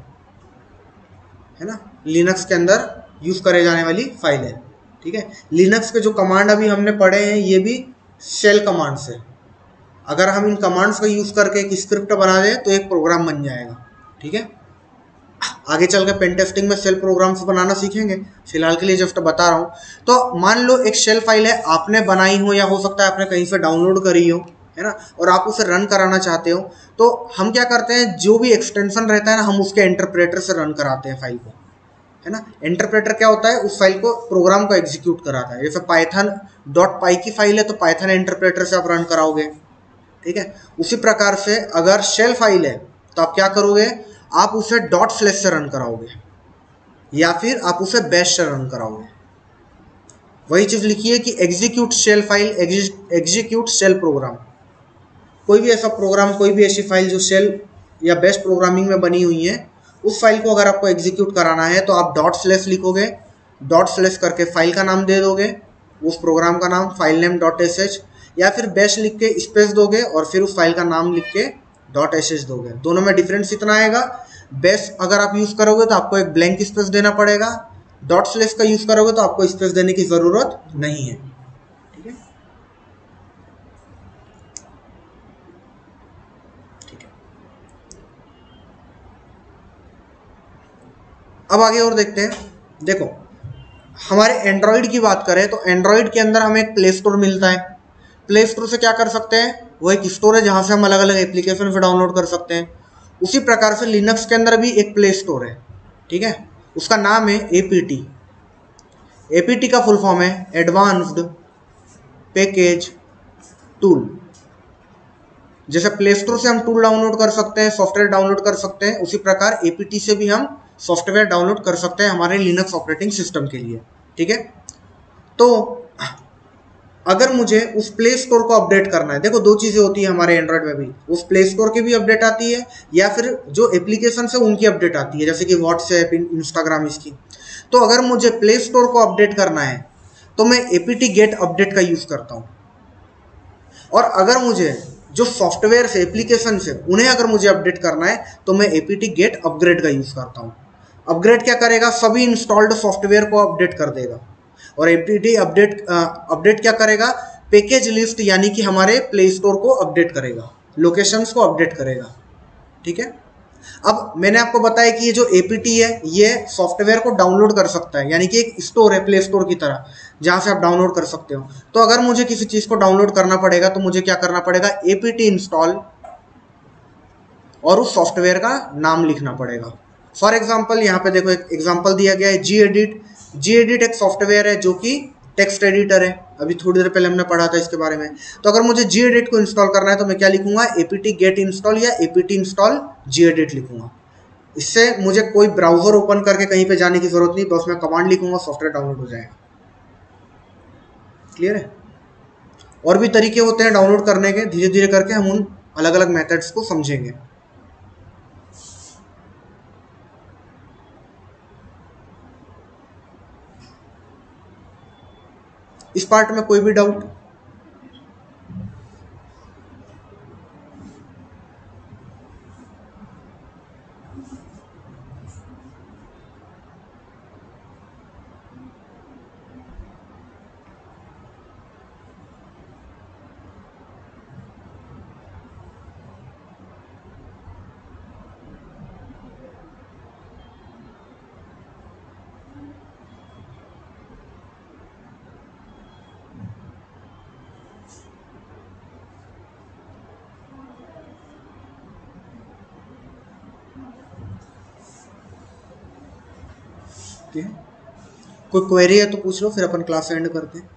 है ना? लिनक्स के अंदर यूज़ करे जाने वाली फ़ाइल है, ठीक है? लिनक्स के जो कमांड अभी हमने पढ़े हैं, ये भी शेल कमांड्स है। अगर हम इन कमांड्स का यूज़ करके एक स्क्रिप्ट बना दें तो एक प्रोग्राम बन जाएगा, ठीक है? आगे चल के पेन टेस्टिंग में शेल प्रोग्राम्स बनाना सीखेंगे। फ़िलहाल के लिए जस्ट बता रहा हूँ। तो मान लो एक शेल फ़ाइल है, आपने बनाई हो या हो सकता है आपने कहीं से डाउनलोड करी हो, है ना? और आप उसे रन कराना चाहते हो तो हम क्या करते हैं, जो भी एक्सटेंशन रहता है ना, हम उसके इंटरप्रेटर से रन कराते हैं फ़ाइल को। है ना? इंटरप्रेटर क्या होता है? उस फ़ाइल को प्रोग्राम को एग्जीक्यूट कराता है। जैसे पाइथन डॉट पाई की फ़ाइल है तो पाइथन इंटरप्रेटर से आप रन कराओगे। ठीक है? उसी प्रकार से अगर शेल फ़ाइल है तो आप क्या करोगे? आप उसे डॉट स्लेस से रन कराओगे। या फिर आप उसे बेस्ट से रन कराओगे। वही चीज़ लिखिए कि execute shell file execute shell program कोई भी ऐसा प्रोग्राम कोई भी ऐसी फ़ाइल जो शेल या बेस्ट प्रोग्रामिंग में बनी हुई है उस फ़ाइल को अगर आपको एग्जीक्यूट कराना है तो आप डॉट स्लेस लिखोगे। डॉट स्लेस करके फ़ाइल का नाम दे दोगे, उस प्रोग्राम का नाम file name dot S H या फिर बेस्ट लिख के स्पेस दोगे और फिर उस फ़ाइल का नाम लिख के. डॉट एस एच दोगे। दोनों में डिफरेंस इतना आएगा। बेस्ट अगर आप यूज़ करोगे तो आपको एक ब्लैंक स्पेस देना पड़ेगा। डॉट स्लेस का यूज़ करोगे तो आपको स्पेस देने की ज़रूरत नहीं है ठीक है ठीक है अब आगे और देखते हैं। देखो, हमारे एंड्रॉयड की बात करें तो एंड्रॉयड के अंदर हमें एक प्ले स्टोर मिलता है। प्ले स्टोर से क्या कर सकते हैं? वो एक स्टोर है जहाँ से हम अलग अलग एप्लीकेशन फिर डाउनलोड कर सकते हैं। उसी प्रकार से लिनक्स के अंदर भी एक प्ले स्टोर है, ठीक है? उसका नाम है A P T A P T का फुल फॉर्म है एडवांस्ड पैकेज टूल जैसे प्ले स्टोर से हम टूल डाउनलोड कर सकते हैं सॉफ्टवेयर डाउनलोड कर सकते हैं, उसी प्रकार ए पी टी से भी हम सॉफ्टवेयर डाउनलोड कर सकते हैं हमारे लिनक्स ऑपरेटिंग सिस्टम के लिए, ठीक है? तो अगर मुझे उस प्ले स्टोर को अपडेट करना है, देखो दो चीज़ें होती है हमारे एंड्रॉयड में भी, उस प्ले स्टोर की भी अपडेट आती है, या फिर जो एप्लीकेशन है उनकी अपडेट आती है, जैसे कि व्हाट्सएप इंस्टाग्राम इसकी। तो अगर मुझे प्ले स्टोर को अपडेट करना है तो मैं A P T get update का यूज़ करता हूँ। और अगर मुझे जो सॉफ्टवेयर से एप्लीकेशन से, उन्हें अगर मुझे अपडेट करना है तो मैं A P T get upgrade का यूज़ करता हूँ। अपग्रेड क्या करेगा? सभी इंस्टॉल्ड सॉफ्टवेयर को अपडेट कर देगा। और एपीटी अपडेट अपडेट क्या करेगा? पैकेज लिस्ट यानी कि हमारे प्ले स्टोर को अपडेट करेगा। लोकेशंस को अपडेट करेगा। ठीक है? अब मैंने आपको बताया कि ये जो एपीटी है, ये सॉफ्टवेयर को डाउनलोड कर सकता है। यानी कि एक स्टोर है प्ले स्टोर की तरह, जहाँ से आप डाउनलोड कर सकते हो। तो अगर मुझे किसी चीज़ को डाउनलोड करना पड़ेगा तो मुझे क्या करना पड़ेगा? एपीटी इंस्टॉल और उस सॉफ्टवेयर का नाम लिखना पड़ेगा। फॉर एग्ज़ाम्पल यहाँ पे देखो एक एग्ज़ाम्पल दिया गया है जी एडिट जी एडिट एक सॉफ्टवेयर है जो कि टेक्स्ट एडिटर है। अभी थोड़ी देर पहले हमने पढ़ा था इसके बारे में। तो अगर मुझे जी एडिट को इंस्टॉल करना है तो मैं क्या लिखूँगा? एपीटी गेट इंस्टॉल या एपीटी इंस्टॉल जी एडिट लिखूँगा। इससे मुझे कोई ब्राउज़र ओपन करके कहीं पे जाने की ज़रूरत नहीं, बस मैं कमांड लिखूँगा सॉफ्टवेयर डाउनलोड हो जाएगा। क्लियर है? और भी तरीके होते हैं डाउनलोड करने के। धीरे धीरे करके हम उन अलग अलग मेथड्स को समझेंगे। इस पार्ट में कोई भी डाउट ठीक है कोई क्वेरी है तो पूछ लो, फिर अपन क्लास एंड करते हैं।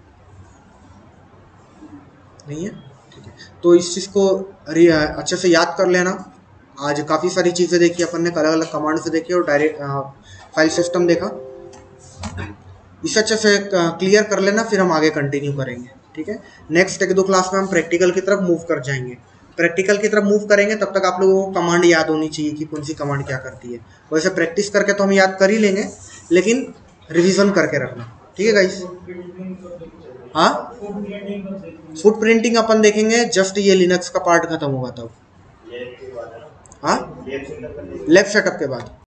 नहीं है? ठीक है। तो इस चीज़ को अच्छे से याद कर लेना। आज काफ़ी सारी चीज़ें देखी अपन ने अलग अलग कमांड से देखी और डायरेक्ट फ़ाइल सिस्टम देखा। इसे अच्छे से क्लियर कर लेना, फिर हम आगे कंटिन्यू करेंगे। ठीक है? नेक्स्ट एक दो क्लास में हम प्रैक्टिकल की तरफ़ मूव कर जाएँगे। प्रैक्टिकल की तरफ़ मूव करेंगे, तब तक आप लोगों को कमांड याद होनी चाहिए कि कौन सी कमांड क्या करती है। वैसे प्रैक्टिस करके तो हम याद कर ही लेंगे, लेकिन रिवीजन करके रखना। ठीक है गाइस हाँ? फुट प्रिंटिंग अपन देखेंगे जस्ट ये लिनक्स का पार्ट खत्म होगा तब। हाँ? लेफ़्ट सेटअप के बाद।